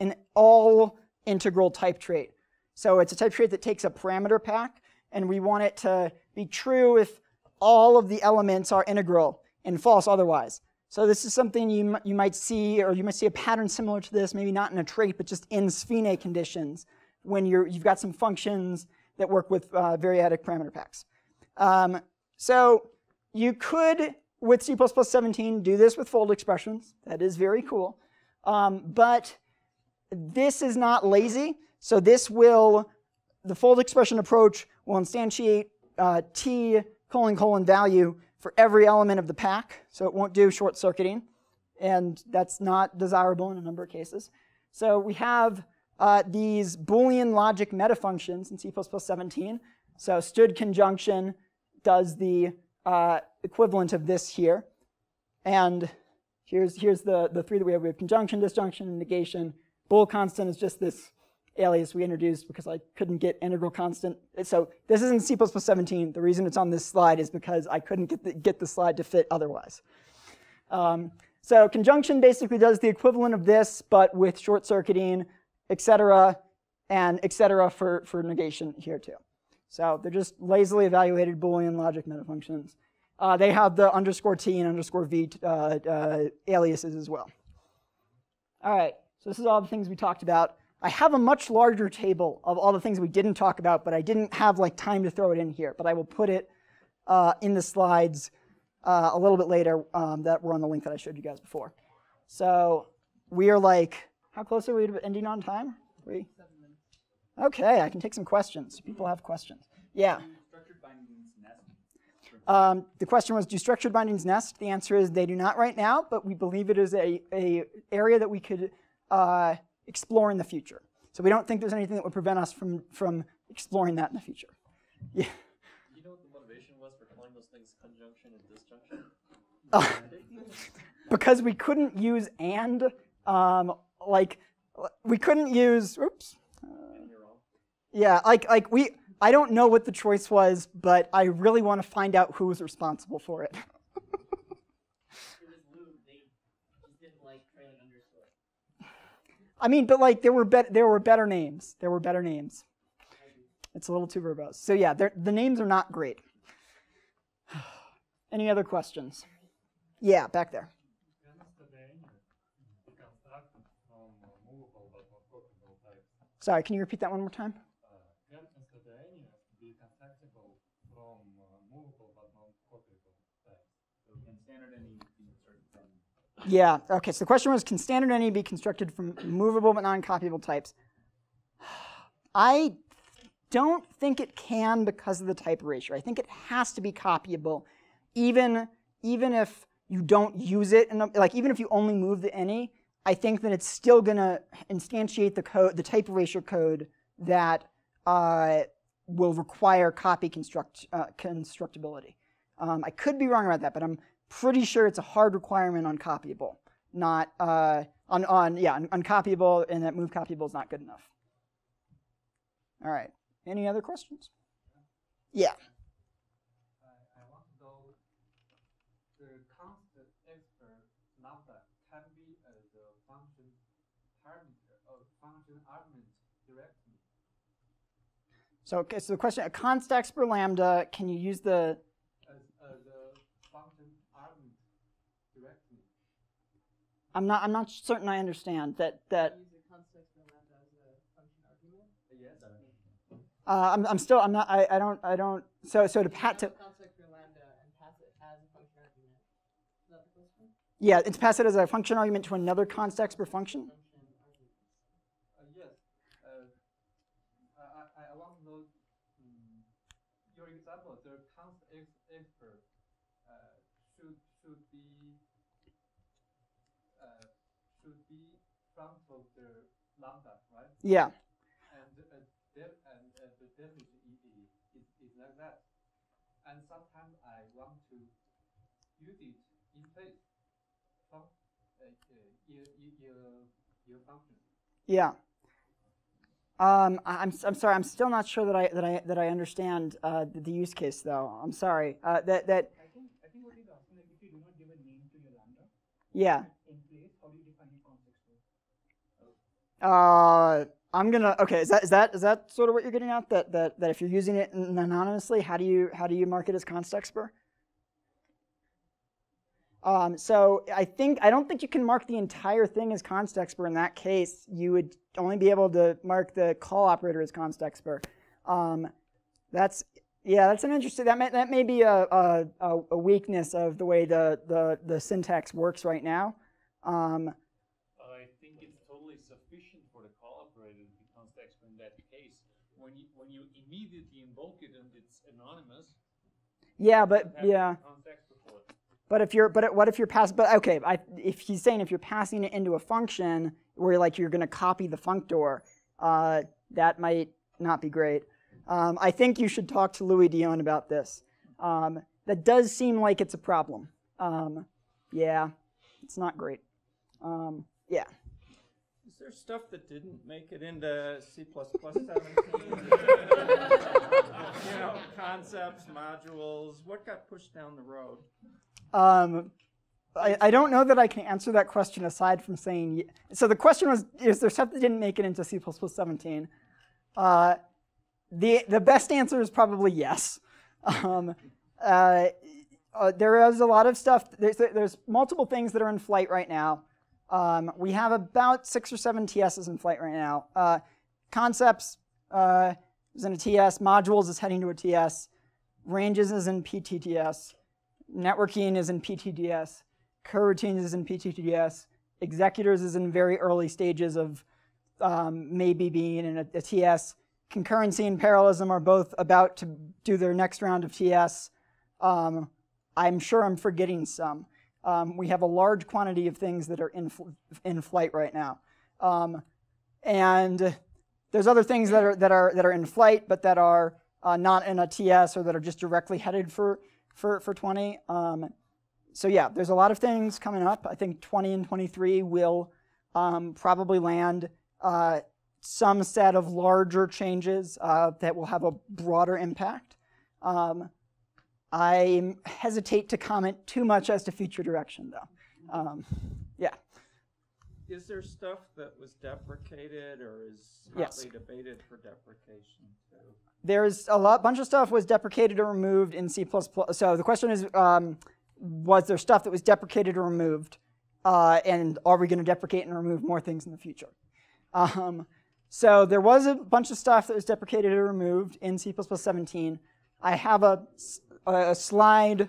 an all integral type trait. So it's a type trait that takes a parameter pack, and we want it to be true if all of the elements are integral and false otherwise. So this is something you, you might see, or you might see a pattern similar to this, maybe not in a trait, but just in SFINAE conditions, when you're, you've got some functions that work with uh, variadic parameter packs. Um, so you could, with C++17, do this with fold expressions. That is very cool. Um, but this is not lazy. So this will, the fold expression approach will instantiate uh, t colon colon value for every element of the pack, so it won't do short circuiting, and that's not desirable in a number of cases. So we have uh, these Boolean logic metafunctions in C++17. So std conjunction does the uh, equivalent of this here. And here's, here's the, the three that we have. We have conjunction, disjunction, and negation. Bool constant is just this alias we introduced because I couldn't get integral constant. So this is in C++ 17. The reason it's on this slide is because I couldn't get the, get the slide to fit otherwise. Um, so conjunction basically does the equivalent of this, but with short circuiting, etc., and etc. for, for negation here too. So they're just lazily evaluated Boolean logic metafunctions. Uh, they have the underscore t and underscore v uh, uh, aliases as well. All right, so this is all the things we talked about. I have a much larger table of all the things we didn't talk about, but I didn't have like time to throw it in here. But I will put it uh, in the slides uh, a little bit later um, that were on the link that I showed you guys before. So we are like, how close are we to ending on time? We? Okay, I can take some questions. People have questions. Yeah. Um, the question was, do structured bindings nest? The answer is they do not right now, but we believe it is a, a area that we could uh, explore in the future. So we don't think there's anything that would prevent us from, from exploring that in the future. Yeah. Do You know what the motivation was for calling those things conjunction and disjunction? Uh, because we couldn't use and, um, like, we couldn't use, oops. Yeah, like, like we, I don't know what the choice was, but I really want to find out who was responsible for it. I mean, but like there were bet there were better names. There were better names. It's a little too verbose. So yeah, the names are not great. Any other questions? Yeah, back there. Sorry, can you repeat that one more time? Yeah, okay, so the question was, can standard any be constructed from movable but non-copyable types? I don't think it can because of the type erasure. I think it has to be copyable, even, even if you don't use it, the, like even if you only move the any, I think that it's still gonna instantiate the code, the type erasure code that uh, will require copy construct, uh, constructibility. Um, I could be wrong about that, but I'm pretty sure it's a hard requirement on copyable, not uh, on, on yeah on, on copyable, and that move copyable is not good enough. All right. Any other questions? Yeah. I want to know the constant expert lambda can be as a function parameter or function argument directly. So, okay, so the question: a constexpr lambda, can you use the I'm not. I'm not certain. I understand that. That. Uh, I'm, I'm still. I'm not. I, I don't. I don't. So so to pat to. Yeah, it's pass it as a function argument to another constexpr function. Uh, yes. Uh, I, I want to know um, your example. The constexpr uh, should should be should be front of the lambda, right? Yeah. And uh, def and uh, the definition is, is, is like that. And sometimes I want to use it in place from uh, your, your, your function. Yeah. Um, I'm, I'm sorry. I'm still not sure that I that I that I understand uh, the, the use case though. I'm sorry. Uh, that that I think I think what he's asking like if you do not give a name to your lambda yeah. in place, how do you define your constexpr? Uh, I'm gonna. Okay. Is that is that is that sort of what you're getting at? That that that if you're using it anonymously, how do you how do you mark it as constexpr? Um, so I think I don't think you can mark the entire thing as constexpr. In that case, you would only be able to mark the call operator as constexpr. Um, that's yeah, that's an interesting. That may that may be a a, a weakness of the way the the the syntax works right now. Um, I think it's totally sufficient for the call operator to be constexpr in that case. When you when you immediately invoke it and it's anonymous. yeah, but yeah. Constexpr for it. But if you're, but what if you're passing? But okay, I, if he's saying if you're passing it into a function where like you're going to copy the functor, uh, that might not be great. Um, I think you should talk to Louis Dionne about this. Um, that does seem like it's a problem. Um, yeah, it's not great. Um, yeah. Is there stuff that didn't make it into C++ 17? you know, concepts, modules, what got pushed down the road? Um, I, I don't know that I can answer that question aside from saying. So the question was: Is there stuff that didn't make it into C++ 17? Uh, the the best answer is probably yes. Um, uh, uh, there is a lot of stuff. There's there's multiple things that are in flight right now. Um, we have about six or seven TSs in flight right now. Uh, concepts uh, is in a TS. Modules is heading to a TS. Ranges is in PDTS. Networking is in PDTS. Coroutines is in PDTS. Executors is in very early stages of um, maybe being in a, a TS. Concurrency and parallelism are both about to do their next round of TS. Um, I'm sure I'm forgetting some. Um, we have a large quantity of things that are in, fl- in flight right now. Um, and there's other things that are, that are, that are in flight, but that are uh, not in a TS or that are just directly headed for, for, for 20. Um, so yeah, there's a lot of things coming up. I think 20 and 23 will um, probably land uh, some set of larger changes uh, that will have a broader impact. Um, I hesitate to comment too much as to future direction, though. Um, yeah. Is there stuff that was deprecated or is Yes. debated for deprecation too? There's a lot, bunch of stuff was deprecated or removed in C++. So the question is, um, was there stuff that was deprecated or removed? Uh, and are we going to deprecate and remove more things in the future? Um, so there was a bunch of stuff that was deprecated or removed in C++ 17. I have a, a slide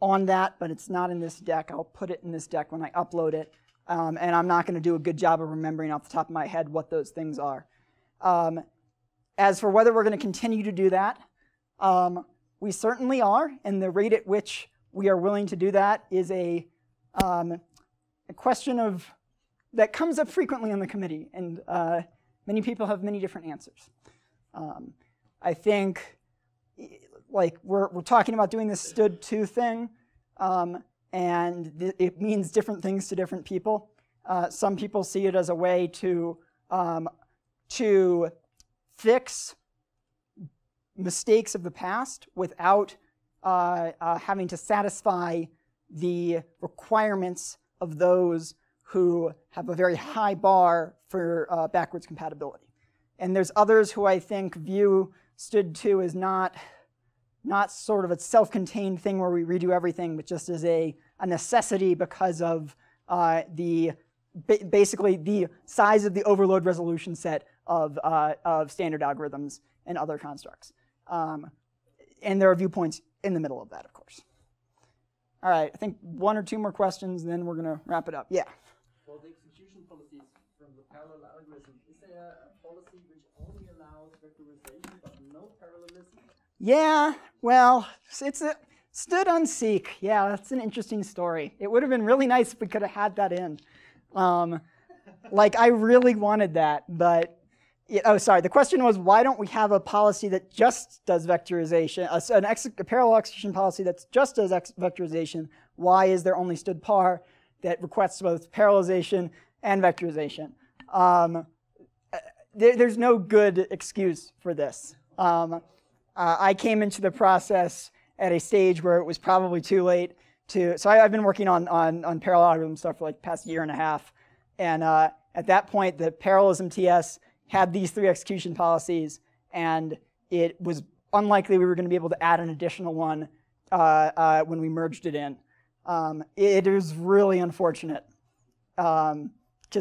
on that, but it's not in this deck. I'll put it in this deck when I upload it. Um, and I'm not going to do a good job of remembering off the top of my head what those things are. Um, as for whether we're going to continue to do that, um, we certainly are, and the rate at which we are willing to do that is a, um, a question of that comes up frequently in the committee, and uh, many people have many different answers. Um, I think, like we're we're talking about doing this std2 thing, um, and th- it means different things to different people. Uh, some people see it as a way to um, to fix mistakes of the past without uh, uh, having to satisfy the requirements of those who have a very high bar for uh, backwards compatibility. And there's others who I think view stood to as not, not sort of a self-contained thing where we redo everything, but just as a, a necessity because of uh, the basically the size of the overload resolution set of, uh, of standard algorithms and other constructs. Um, and there are viewpoints in the middle of that, of course. All right, I think one or two more questions, then we're going to wrap it up. Yeah. For the execution policies from the parallel algorithm, is there a policy which only allows vectorization but no parallelism? Yeah, well, it's a, std unseq. Yeah, that's an interesting story. It would have been really nice if we could have had that in. Um, like, I really wanted that, but oh, sorry. The question was why don't we have a policy that just does vectorization, an ex, a parallel execution policy that just does vectorization? Why is there only std par that requests both parallelization and vectorization? Um, there, there's no good excuse for this. Um, uh, I came into the process at a stage where it was probably too late to. So I, have been working on, on, on parallel algorithm stuff for like past year and a half, and uh, at that point, the parallelism TS had these three execution policies, and it was unlikely we were going to be able to add an additional one uh, uh, when we merged it in. Um, it is really unfortunate because um,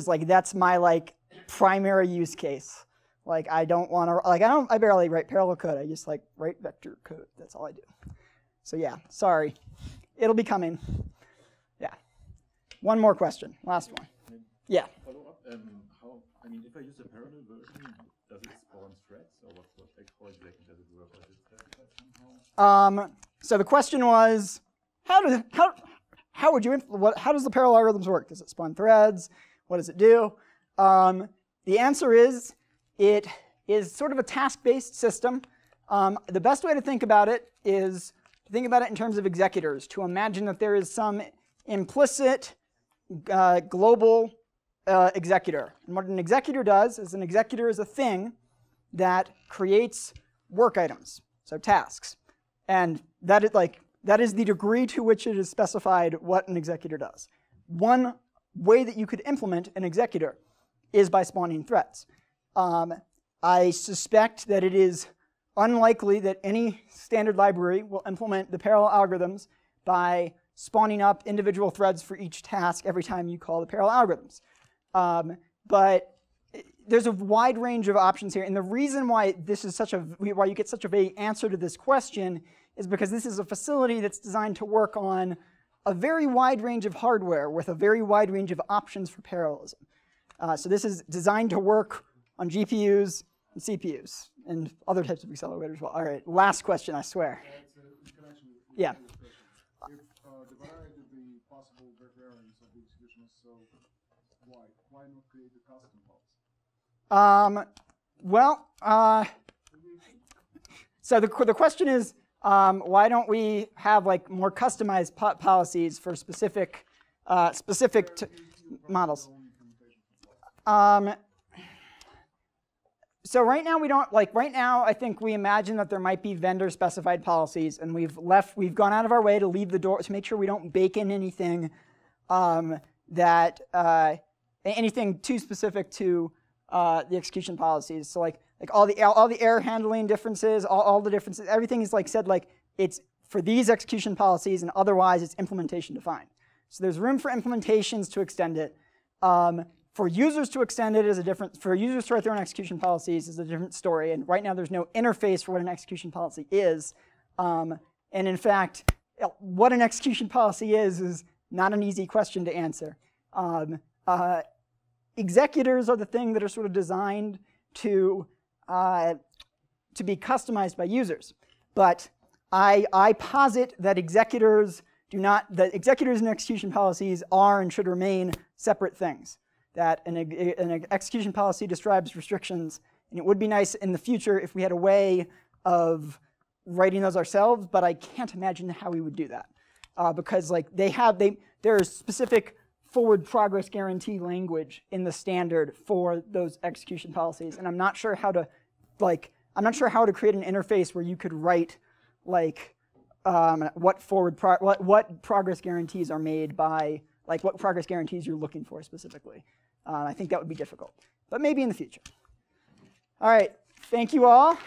like that's my like primary use case. Like I don't want to like I don't I barely write parallel code. I just like write vector code. That's all I do. So yeah, sorry. It'll be coming. Yeah. One more question. Last one. Yeah. Follow up. Um, I mean, if I use a parallel version, does it spawn threads, or what, what how exactly does it work? Does it? Um, so the question was, how does how how would you what, how does the parallel algorithms work? Does it spawn threads? What does it do? Um, the answer is it is sort of a task-based system. Um, the best way to think about it is to think about it in terms of executors, to imagine that there is some implicit uh, global uh, executor. And what an executor does is an executor is a thing that creates work items, so tasks. And that is like that is the degree to which it is specified what an executor does. One way that you could implement an executor is by spawning threads. Um, I suspect that it is unlikely that any standard library will implement the parallel algorithms by spawning up individual threads for each task every time you call the parallel algorithms. Um, but there's a wide range of options here. And the reason why this is such a why you get such a vague answer to this question is because this is a facility that's designed to work on a very wide range of hardware with a very wide range of options for parallelism. Uh, so this is designed to work on GPUs and CPUs and other types of accelerators well. All right, last question, I swear. Yeah. If uh, the variety of the possible variants of the execution is so wide, why not create a custom Um, well, uh, so the, the question is, um, why don't we have like more customized po policies for specific uh, specific models? Um, so right now we don't like right now I think we imagine that there might be vendor specified policies and we've left we've gone out of our way to leave the door to make sure we don't bake in anything um, that uh, anything too specific to uh, the execution policies. So like like all the all the error handling differences, all, all the differences, everything is like said like it's for these execution policies and otherwise it's implementation defined. So there's room for implementations to extend it. Um, for users to extend it is a different, for users to write their own execution policies is a different story. And right now there's no interface for what an execution policy is. Um, and in fact, what an execution policy is is not an easy question to answer. Um, uh, executors are the thing that are sort of designed to, uh, to be customized by users. But I, I posit that executors do not, that executors and execution policies are and should remain separate things that an, an execution policy describes restrictions, and it would be nice in the future if we had a way of writing those ourselves, but I can't imagine how we would do that. Uh, because like they have, they, there is specific forward progress guarantee language in the standard for those execution policies. And I'm not sure how to, like, I'm not sure how to create an interface where you could write, like, um, what forward pro what, what progress guarantees are made by, like, what progress guarantees you're looking for specifically. Uh, I think that would be difficult, but maybe in the future. All right, thank you all.